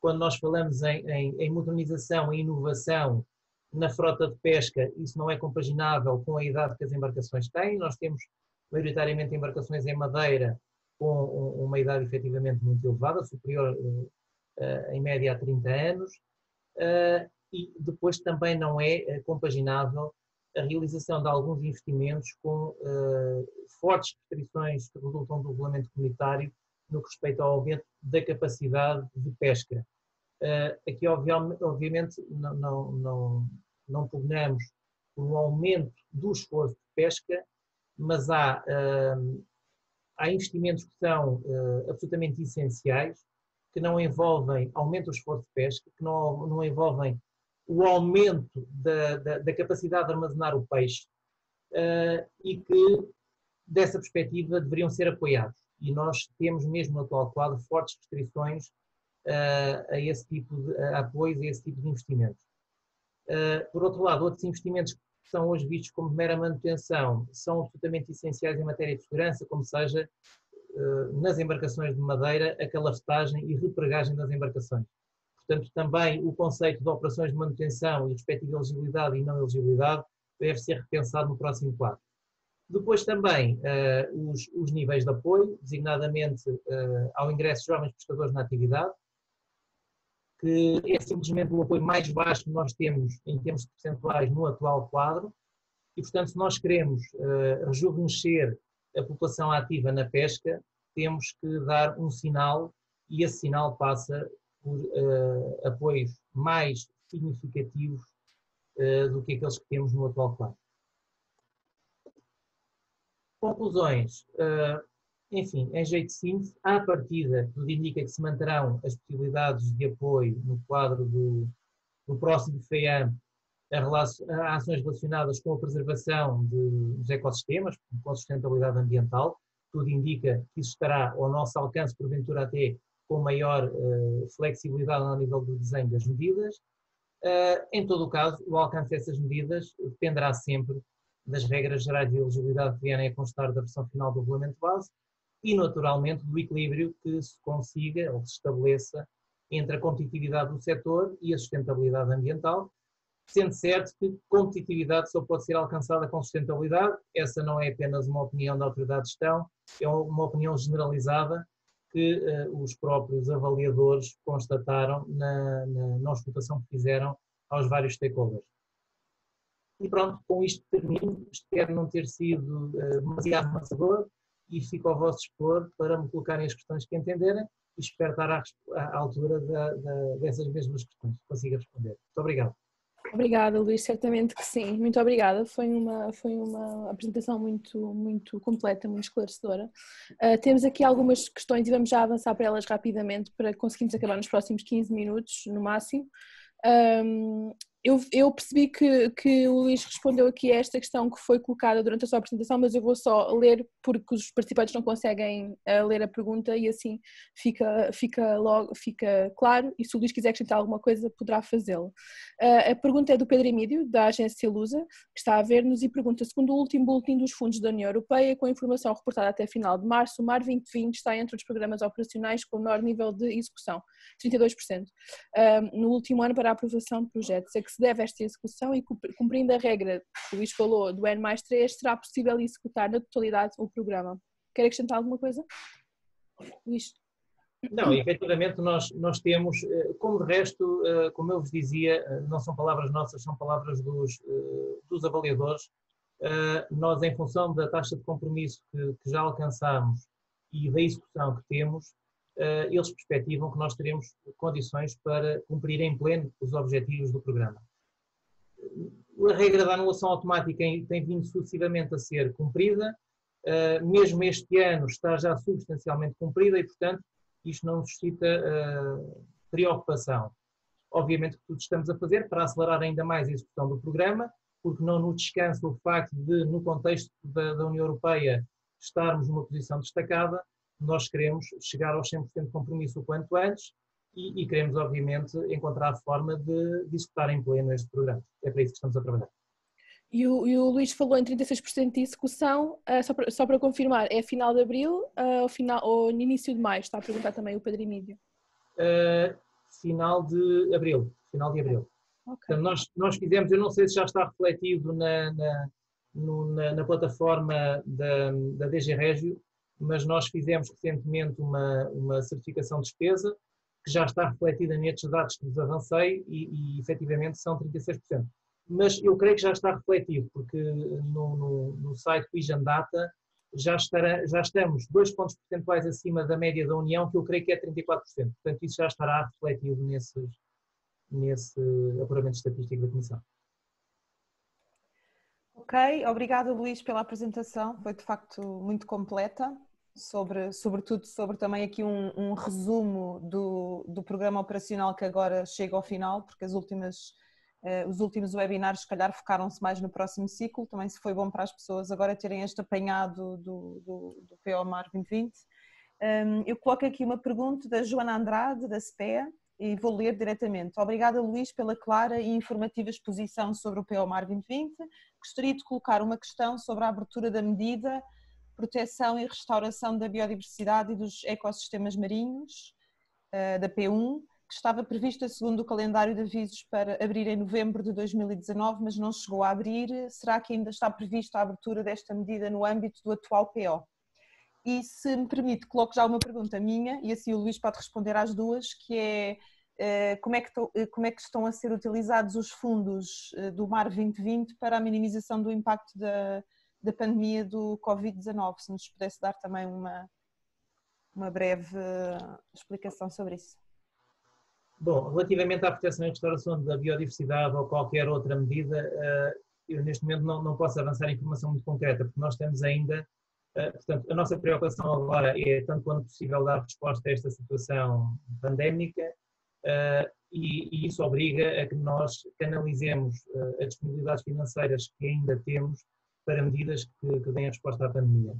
Quando nós falamos em, em, em modernização e inovação na frota de pesca, isso não é compaginável com a idade que as embarcações têm. Nós temos maioritariamente embarcações em madeira com uma idade efetivamente muito elevada, superior uh, em média a 30 anos, uh, e depois também não é compaginável a realização de alguns investimentos com fortes restrições que resultam do regulamento comunitário no que respeita ao aumento da capacidade de pesca. Uh, aqui, obviamente, não, não, não, não pugnamos por um aumento do esforço de pesca, mas há, uh, há investimentos que são uh, absolutamente essenciais, que não envolvem aumento do esforço de pesca, que não, não envolvem o aumento da, da, da capacidade de armazenar o peixe e que, dessa perspectiva, deveriam ser apoiados e nós temos mesmo no atual quadro fortes restrições uh, a esse tipo de apoios, a esse tipo de investimentos. Uh, por outro lado, outros investimentos que são hoje vistos como mera manutenção são absolutamente essenciais em matéria de segurança, como seja uh, nas embarcações de madeira, a calafetagem e repregagem das embarcações. Portanto, também o conceito de operações de manutenção e respectiva elegibilidade e não elegibilidade deve ser repensado no próximo quadro. Depois também uh, os, os, níveis de apoio, designadamente uh, ao ingresso de jovens pescadores na atividade, que é simplesmente o apoio mais baixo que nós temos em termos percentuais no atual quadro, e portanto se nós queremos uh, rejuvenescer a população ativa na pesca, temos que dar um sinal e esse sinal passa por apoios mais significativos do que aqueles que temos no atual quadro. Conclusões. Uh, enfim, em jeito de síntese, à partida, tudo indica que se manterão as possibilidades de apoio no quadro do, do próximo FEAM a, ações relacionadas com a preservação de, dos ecossistemas, com a sustentabilidade ambiental. Tudo indica que isso estará ao nosso alcance, porventura até com maior uh, flexibilidade ao nível do desenho das medidas. Uh, em todo o caso, o alcance dessas medidas dependerá sempre das regras gerais de elegibilidade que vierem a constar da versão final do regulamento base e, naturalmente, do equilíbrio que se consiga ou se estabeleça entre a competitividade do setor e a sustentabilidade ambiental, sendo certo que competitividade só pode ser alcançada com sustentabilidade, essa não é apenas uma opinião da autoridade de gestão, é uma opinião generalizada que uh, os próprios avaliadores constataram na, na, na que fizeram aos vários stakeholders. E pronto, com isto termino. Espero não ter sido uh, demasiado amassador e fico ao vosso dispor para me colocarem as questões que entenderem e espero estar à, à altura da, da, dessas mesmas questões, que consiga responder. Muito obrigado. Obrigada, Luís, certamente que sim. Muito obrigada. Foi uma, foi uma apresentação muito, muito completa, muito esclarecedora. Uh, temos aqui algumas questões e vamos já avançar para elas rapidamente para conseguirmos acabar nos próximos 15 minutos, no máximo. Um, eu, eu, percebi que, que o Luís respondeu aqui a esta questão que foi colocada durante a sua apresentação, mas eu vou só ler porque os participantes não conseguem uh, ler a pergunta e assim fica, fica, logo, fica claro. E se o Luís quiser acrescentar alguma coisa, poderá fazê-lo. Uh, a pergunta é do Pedro Emílio, da agência Lusa, que está a ver-nos e pergunta: segundo o último boletim dos fundos da União Europeia, com a informação reportada até final de março, o MAR 2020 está entre os programas operacionais com o menor nível de execução, 32%. Uh, no último ano, para a aprovação de projetos. Que se deve esta execução e cumprindo a regra que o Luís falou do N mais 3, será possível executar na totalidade o programa. Quer acrescentar alguma coisa? Luís? Não, efetivamente nós, nós temos, eh, como de resto, eh, como eu vos dizia, eh, não são palavras nossas, são palavras dos, dos avaliadores. Nós, em função da taxa de compromisso que, que já alcançamos e da execução que temos, eles perspectivam que nós teremos condições para cumprir em pleno os objetivos do programa a regra da anulação automática tem vindo sucessivamente a ser cumprida, uh, mesmo este ano está já substancialmente cumprida e, portanto, isto não suscita uh, preocupação. Obviamente que tudo estamos a fazer para acelerar ainda mais a execução do programa, porque não nos descansa o facto de, no contexto da, da União Europeia, estarmos numa posição destacada, nós queremos chegar aos 100% de compromisso o quanto antes e, e queremos, obviamente, encontrar forma de, de executar em pleno este programa. É para isso que estamos a trabalhar. E o, e o Luís falou em 36% de execução, uh, só, para, só para confirmar, é final de abril uh, ou, final, ou no início de maio? Está a perguntar também o Pedro Emílio. Uh, final de abril. Final de abril. Okay. Então, nós, nós fizemos, eu não sei se já está refletido na, na, no, na, na plataforma da, da DG Regio, mas nós fizemos recentemente uma, uma certificação de despesa que já está refletida nestes dados que vos avancei e, e efetivamente são 36% mas eu creio que já está refletido, porque no, no, no site Vision Data já, estará, já estamos dois pontos percentuais acima da média da União, que eu creio que é 34%. Portanto, isso já estará refletido nesses, nesse apuramento estatístico da Comissão. Ok, obrigada Luís pela apresentação, foi de facto muito completa, sobre, sobretudo sobre também aqui um, um resumo do, do programa operacional que agora chega ao final, porque as últimas Uh, os últimos webinars, se calhar, focaram-se mais no próximo ciclo. Também se foi bom para as pessoas agora terem este apanhado do, do, do POMAR 2020. Um, eu coloco aqui uma pergunta da Joana Andrade, da SPEA, e vou ler diretamente. Obrigada, Luís, pela clara e informativa exposição sobre o POMAR 2020. Gostaria de colocar uma questão sobre a abertura da medida proteção e restauração da biodiversidade e dos ecossistemas marinhos, uh, da P1, que estava prevista segundo o calendário de avisos para abrir em novembro de 2019, mas não chegou a abrir. Será que ainda está prevista a abertura desta medida no âmbito do atual PO? E se me permite, coloco já uma pergunta minha, e assim o Luís pode responder às duas, que é eh, como é que, eh, como é que estão a ser utilizados os fundos eh, do MAR 2020 para a minimização do impacto da, da pandemia do Covid-19? Se nos pudesse dar também uma, uma breve explicação sobre isso. Bom, relativamente à proteção e restauração da biodiversidade ou qualquer outra medida, eh, eu neste momento não, não posso avançar informação muito concreta, porque nós temos ainda, eh, portanto, a nossa preocupação agora é, tanto quanto possível, dar resposta a esta situação pandémica eh, e, e isso obriga a que nós canalizemos as disponibilidades financeiras que ainda temos para medidas que, que deem a resposta à pandemia.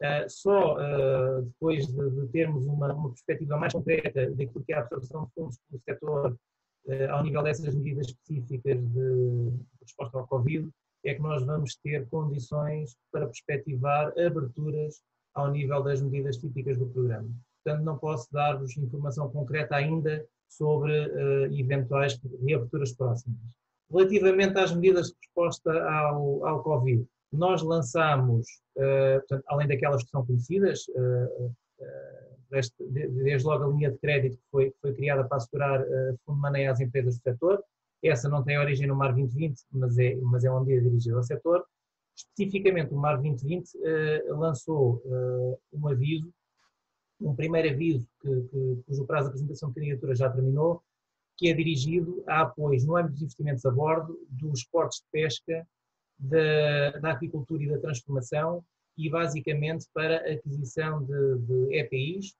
Uh, só uh, depois de, de termos uma, uma, perspectiva mais concreta daquilo que é a absorção de fundos pelo setor uh, ao nível dessas medidas específicas de resposta ao Covid, é que nós vamos ter condições para perspectivar aberturas ao nível das medidas típicas do programa. Portanto, não posso dar-vos informação concreta ainda sobre eventuais reaberturas próximas. Relativamente às medidas de resposta ao, ao Covid, nós lançamos, portanto, além daquelas que são conhecidas, uh, uh, desde logo a linha de crédito que foi, foi criada para assegurar fundo de maneio às empresas do setor, essa não tem origem no MAR 2020, mas é, mas é uma medida dirigida ao setor. Especificamente, o MAR 2020 lançou um aviso, um primeiro aviso que, que, cujo prazo de apresentação de candidatura já terminou, que é dirigido a apoios no âmbito dos investimentos a bordo dos portos de pesca da, da aquicultura e da transformação e basicamente para aquisição de, de EPIs,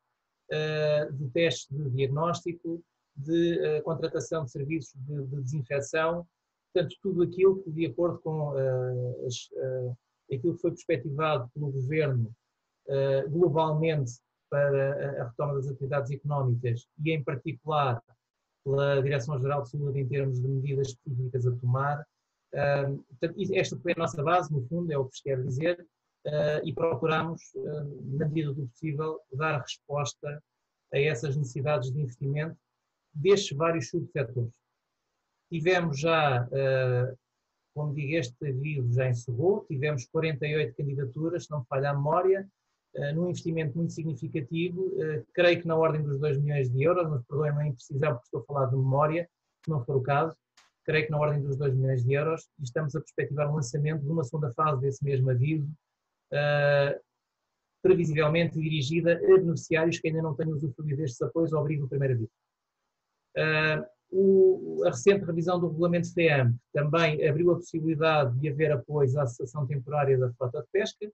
uh, de testes de diagnóstico, de uh, contratação de serviços de, de, desinfecção, portanto, tudo aquilo que, de acordo com uh, as, aquilo que foi perspectivado pelo Governo globalmente para a retoma das atividades económicas e, em particular, pela Direção-Geral de Saúde em termos de medidas específicas a tomar, esta foi a nossa base, no fundo, é o que vos quero dizer, uh, e procuramos, uh, na medida do possível, dar resposta a essas necessidades de investimento destes vários subsetores. Tivemos já, uh, como digo, este aviso já encerrou, tivemos 48 candidaturas, se não falha a memória, num investimento muito significativo, creio que na ordem dos 2 milhões de euros, mas perdoem-me a imprecisão porque estou a falar de memória, se não for o caso, creio que na ordem dos 2 milhões de euros, e estamos a perspectivar o lançamento de uma segunda fase desse mesmo aviso, uh, previsivelmente dirigida a beneficiários que ainda não tenham usufruído destes apoios ao abrigo do primeiro aviso. O, a recente revisão do regulamento FEAM também abriu a possibilidade de haver apoios à cessação temporária da frota de pesca,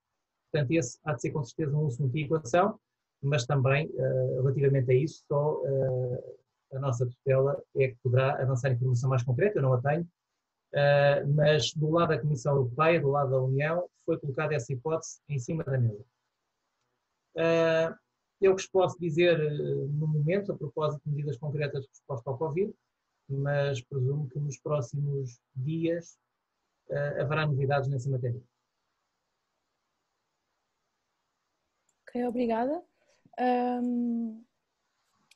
portanto esse há de ser com certeza um assunto de equação, mas também, uh, relativamente a isso, só uh, a nossa tutela é que poderá avançar informação mais concreta, eu não a tenho, uh, mas do lado da Comissão Europeia, do lado da União, foi colocada essa hipótese em cima da mesa. Eu que vos posso dizer no momento, a propósito de medidas concretas de resposta ao Covid, mas presumo que nos próximos dias haverá novidades nessa matéria. Ok, obrigada. Um,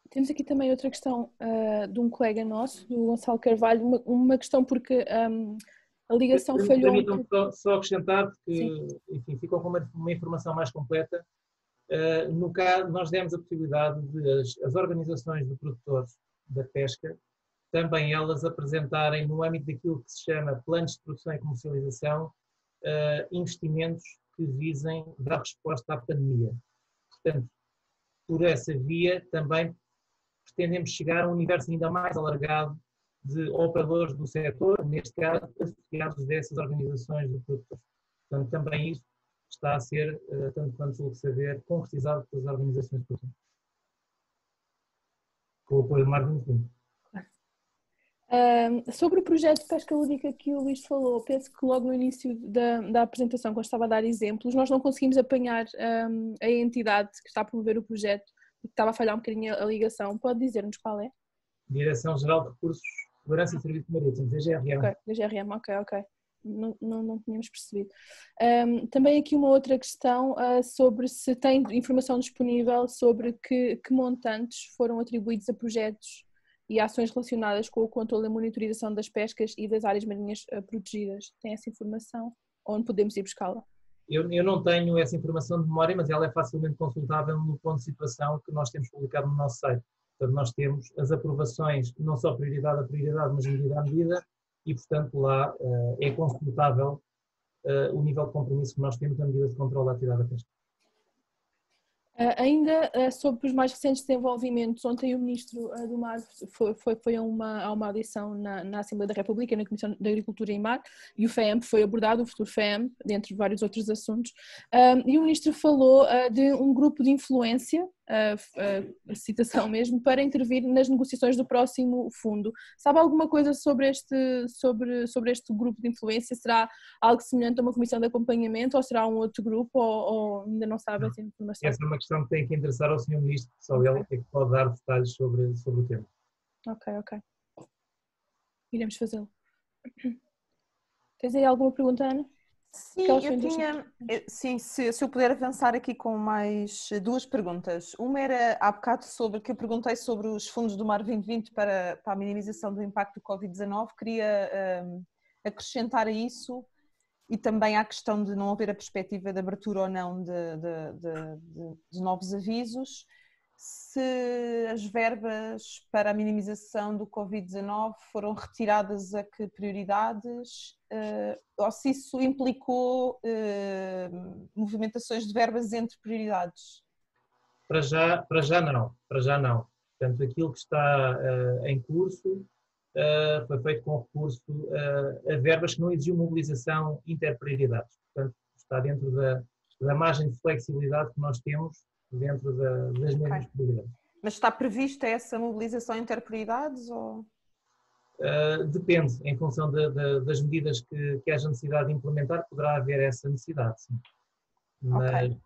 temos aqui também outra questão uh, de um colega nosso, do Gonçalo Carvalho, uma, uma questão porque um, a ligação eu, falhou. Permitam só, só acrescentar, porque enfim, ficou com uma, uma, informação mais completa. Uh, no caso, nós demos a possibilidade de as, as organizações de produtores da pesca também elas apresentarem, no âmbito daquilo que se chama planos de produção e comercialização, uh, investimentos que visem dar resposta à pandemia. Portanto, por essa via também pretendemos chegar a um universo ainda mais alargado de operadores do setor, neste caso, associados dessas organizações de produtores. Portanto, também isso está a ser, uh, tanto quanto julgo saber, concretizado pelas organizações de produtores. Com o apoio de Martin Sobre o projeto de pesca lúdica que o Luís falou, penso que logo no início da, da apresentação, quando estava a dar exemplos, nós não conseguimos apanhar um, a entidade que está a promover o projeto e que estava a falhar um bocadinho a ligação. Pode dizer-nos qual é? Direção-Geral de Recursos, Segurança e Serviços Marítimos, DGRM. Ok, DGRM, ok, ok. Não, não, não tínhamos percebido. Um, também aqui uma outra questão uh, sobre se tem informação disponível sobre que, que montantes foram atribuídos a projetos e ações relacionadas com o controle e monitorização das pescas e das áreas marinhas eh, protegidas. Tem essa informação? Onde podemos ir buscá-la? Eu, eu, não tenho essa informação de memória, mas ela é facilmente consultável no ponto de situação que nós temos publicado no nosso site. Portanto, nós temos as aprovações, não só prioridade a prioridade, mas medida a medida, e, portanto, lá uh, é consultável uh, o nível de compromisso que nós temos na medida de controle da atividade da pesca. Uh, ainda uh, sobre os mais recentes desenvolvimentos, ontem o Ministro uh, do Mar foi, foi, foi a, uma, a uma audição na, na, Assembleia da República, na Comissão de Agricultura e Mar, e o FEM foi abordado, o futuro FEM, dentre vários outros assuntos, e o Ministro falou de um grupo de influência a, a, citação mesmo, para intervir nas negociações do próximo fundo. Sabe alguma coisa sobre este, sobre, sobre este grupo de influência? Será algo semelhante a uma comissão de acompanhamento ou será um outro grupo ou, ou ainda não sabe essa informação? Essa é uma questão que tem que interessar ao Sr. Ministro, só ele é que pode dar detalhes sobre, sobre o tema. Ok, ok. Iremos fazê-lo. Tens aí alguma pergunta, Ana? Sim, eu tinha, sim se, se, eu puder avançar aqui com mais duas perguntas. Uma era há bocado sobre que eu perguntei sobre os fundos do Mar 2020 para, para a minimização do impacto do Covid-19. Queria um, acrescentar a isso e também à questão de não haver a perspectiva de abertura ou não de, de, de, de novos avisos se as verbas para a minimização do Covid-19 foram retiradas a que prioridades, uh, ou se isso implicou uh, movimentações de verbas entre prioridades? Para já, para já não, para já não. Portanto, aquilo que está uh, em curso foi feito com recurso a verbas que não exigiam mobilização interprioridades. Portanto, está dentro da, da margem de flexibilidade que nós temos dentro da, das mesmas okay. prioridades. Mas está prevista essa mobilização inter prioridades ou? Uh, depende, em função de, de, das medidas que, que haja necessidade de implementar, poderá haver essa necessidade, sim. Mas okay.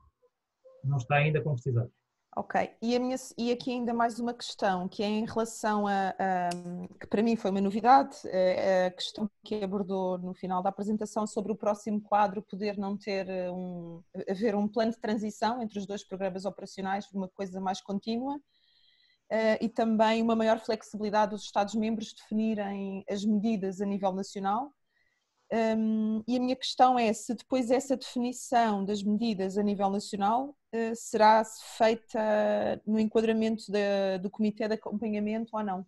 não está ainda concretizado. Ok, e, minha, e, aqui ainda mais uma questão, que é em relação a, a, que para mim foi uma novidade, a, questão que abordou no final da apresentação sobre o próximo quadro poder não ter eh, um, haver um plano de transição entre os dois programas operacionais, uma coisa mais contínua, uh, e também uma maior flexibilidade dos Estados-membros definirem as medidas a nível nacional, um, e a minha questão é se depois essa definição das medidas a nível nacional uh, será feita no enquadramento de, do Comitê de Acompanhamento ou não?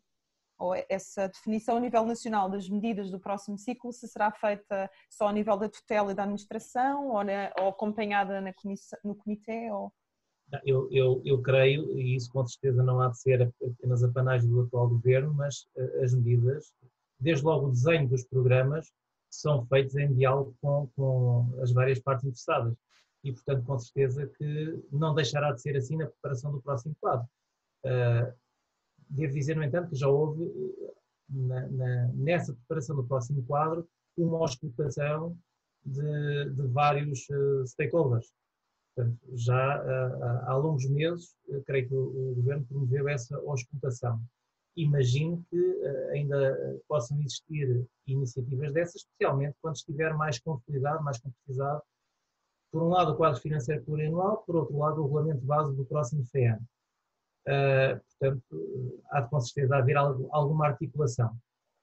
Ou essa definição a nível nacional das medidas do próximo ciclo, se será feita só a nível da tutela e da administração ou, na, ou acompanhada na comissão, no Comitê? Ou... Eu, eu, eu creio, e isso com certeza não há de ser apenas a panagem do atual governo, mas uh, as medidas, desde logo o desenho dos programas, são feitos em diálogo com, com as várias partes interessadas. E, portanto, com certeza que não deixará de ser assim na preparação do próximo quadro. Uh, devo dizer, no entanto, que já houve, na, na, nessa preparação do próximo quadro, uma auscultação de, de vários uh, stakeholders. Portanto, já uh, há longos meses, creio que o, o, Governo promoveu essa auscultação. Imagino que ainda possam existir iniciativas dessas, especialmente quando estiver mais consolidado, mais concretizado, por um lado o quadro financeiro plurianual, por outro lado o regulamento base do próximo FEAM. Uh, portanto, há de com certeza haver algo, alguma articulação.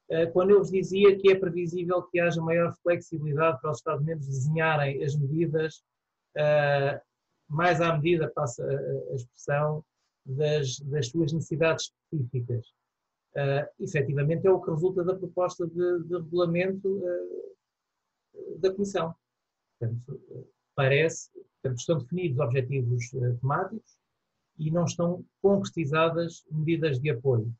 Uh, quando eu vos dizia que é previsível que haja maior flexibilidade para os Estados-membros desenharem as medidas uh, mais à medida, passa a, expressão, das, das, suas necessidades específicas. Uh, efetivamente é o que resulta da proposta de, de regulamento uh, da Comissão. Portanto, parece, portanto, estão definidos objetivos uh, temáticos e não estão concretizadas medidas de apoio.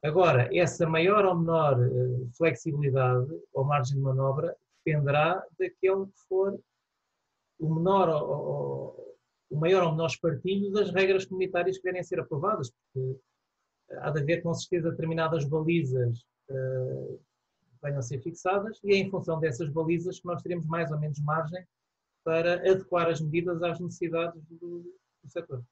Agora, essa maior ou menor uh, flexibilidade ou margem de manobra dependerá daquele que for o menor ou, o maior ou menor espartilho das regras comunitárias que devem ser aprovadas, porque há de haver com certeza determinadas balizas uh, venham a ser fixadas e é em função dessas balizas que nós teremos mais ou menos margem para adequar as medidas às necessidades do, do setor.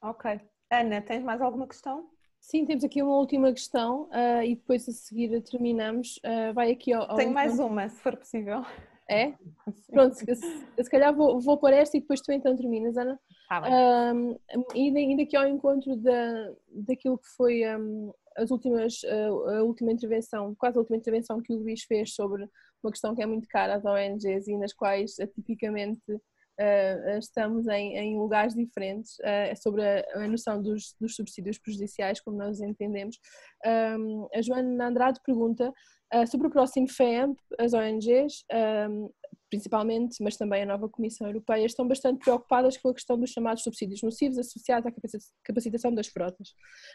Ok. Ana, tens mais alguma questão? Sim, temos aqui uma última questão uh, e depois a seguir terminamos. Uh, vai aqui ao, ao Tenho mais uma, se for possível. É? [laughs] Pronto, se, se calhar vou, vou pôr esta e depois tu então terminas, Ana. Ah, um, aqui ao encontro da, daquilo que foi um, as últimas, a última intervenção, quase a última intervenção que o Luís fez sobre uma questão que é muito cara às ONGs e nas quais tipicamente uh, estamos em, em, lugares diferentes uh, sobre a, a noção dos, dos, subsídios prejudiciais, como nós entendemos. Um, a Joana Andrade pergunta Uh, sobre o próximo FEAMP, as ONGs, um, principalmente, mas também a nova Comissão Europeia, estão bastante preocupadas com a questão dos chamados subsídios nocivos associados à capacitação das frotas.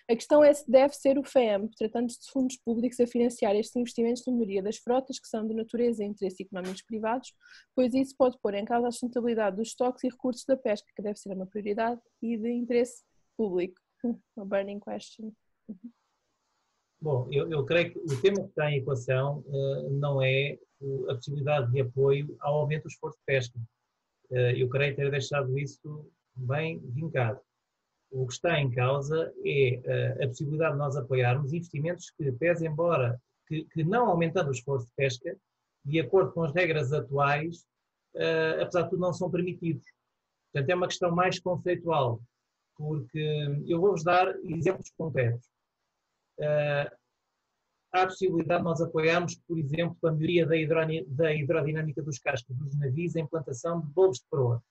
A questão é se deve ser o FEAMP, tratando-se de fundos públicos, a financiar estes investimentos de melhoria das frotas, que são de natureza e interesse económicos privados, pois isso pode pôr em causa a sustentabilidade dos estoques e recursos da pesca, que deve ser uma prioridade e de interesse público. [laughs] A burning question. Bom, eu, eu, creio que o tema que está em equação uh, não é a possibilidade de apoio ao aumento do esforço de pesca. Uh, eu creio ter deixado isso bem vincado. O que está em causa é uh, a possibilidade de nós apoiarmos investimentos que, pese embora, que, que, não aumentando o esforço de pesca, de acordo com as regras atuais, apesar de tudo, não são permitidos. Portanto, é uma questão mais conceitual, porque eu vou-vos dar exemplos concretos. Uh, há a possibilidade de nós apoiarmos, por exemplo, a melhoria da, hidrodinâmica dos cascos dos navios, a implantação de bulbos de proa.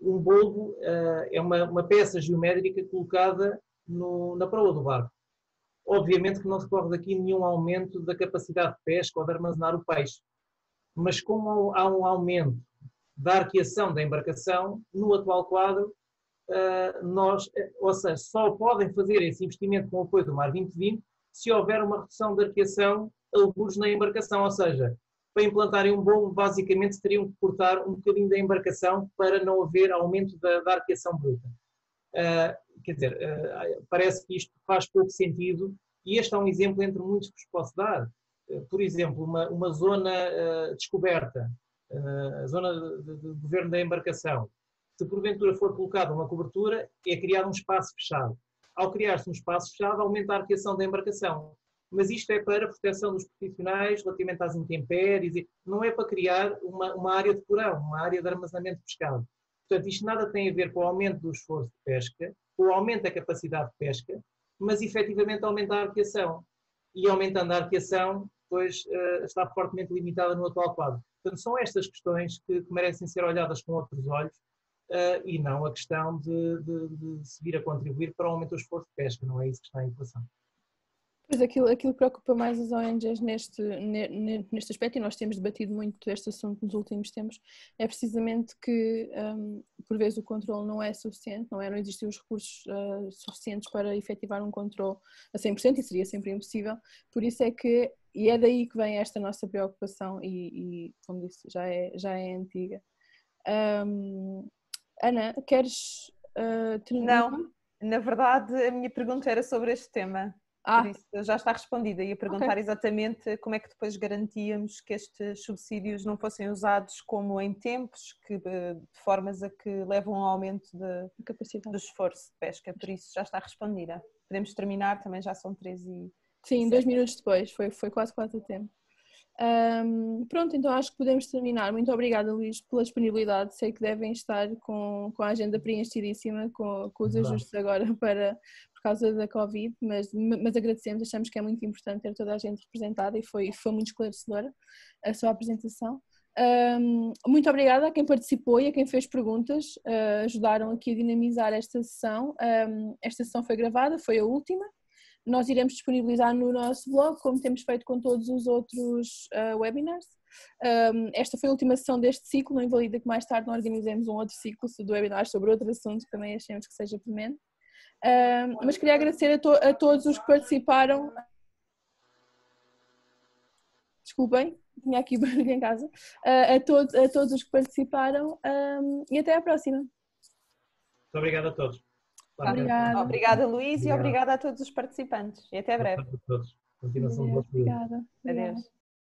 Um bulbo uh, é uma, uma, peça geométrica colocada no, na proa do barco. Obviamente que não decorre daqui nenhum aumento da capacidade de pesca ou de armazenar o peixe, mas como há um aumento da arqueação da embarcação, no atual quadro, nós, ou seja, só podem fazer esse investimento com o apoio do Mar 2020 se houver uma redução de arqueação alguns na embarcação, ou seja, para implantarem um bom, basicamente teriam que cortar um bocadinho da embarcação para não haver aumento da, da arqueação bruta. Uh, quer dizer, uh, parece que isto faz pouco sentido e este é um exemplo entre muitos que vos posso dar. Uh, por exemplo, uma, uma zona descoberta, a zona de, de, governo da embarcação, se porventura for colocada uma cobertura, é criado um espaço fechado. Ao criar-se um espaço fechado, aumenta a arqueação da embarcação. Mas isto é para a proteção dos profissionais relativamente às intempéries, não é para criar uma, uma área de porão, uma área de armazenamento de pescado. Portanto, isto nada tem a ver com o aumento do esforço de pesca, com o aumento da capacidade de pesca, mas efetivamente aumenta a arqueação. E aumentando a arqueação, pois uh, está fortemente limitada no atual quadro. Portanto, são estas questões que, que merecem ser olhadas com outros olhos uh, e não a questão de, de, de seguir a contribuir para o aumento do esforço de pesca, não é isso que está em equação. Pois aquilo, aquilo preocupa mais as ONGs neste, neste aspecto, e nós temos debatido muito este assunto nos últimos tempos, é precisamente que, um, por vezes, o controle não é suficiente, não é? Não existem os recursos uh, suficientes para efetivar um controle a 100% e seria sempre impossível. Por isso é que, e é daí que vem esta nossa preocupação, e, e como disse, já é, já é antiga. Um, Ana, queres uh, terminar? Não, na verdade a minha pergunta era sobre este tema. Ah. Por isso já está respondida. Ia perguntar okay. exatamente como é que depois garantíamos que estes subsídios não fossem usados como em tempos, que, de formas a que levam ao aumento de, capacidade. do esforço de pesca. Por isso já está respondida. podemos terminar, também já são 13 e... Sim, dois minutos depois, foi, foi quase quatro tempo. Um, pronto, então acho que podemos terminar. Muito obrigada, Luís, pela disponibilidade. Sei que devem estar com, com a agenda preenchidíssima, com, com os ajustes agora [laughs] para, por causa da Covid, mas, mas agradecemos, achamos que é muito importante ter toda a gente representada e foi, foi muito esclarecedora a sua apresentação. Um, muito obrigada a quem participou e a quem fez perguntas, uh, ajudaram aqui a dinamizar esta sessão. Um, esta sessão foi gravada, foi a última nós iremos disponibilizar no nosso blog, como temos feito com todos os outros uh, webinars. Um, esta foi a última sessão deste ciclo, não invalida que mais tarde não organizemos um outro ciclo de webinars sobre outro assunto também achemos que seja premente. Um, mas queria agradecer a, to a, todos os que participaram. Desculpem, tinha aqui [laughs] barulho em casa. Uh, a, todos, a todos os que participaram um, e até à próxima. Muito obrigado a todos. Obrigada. Obrigada, Luís, Obrigado. e obrigada a todos os participantes. E até breve. Obrigado a todos. Continuação de Obrigada. Adeus.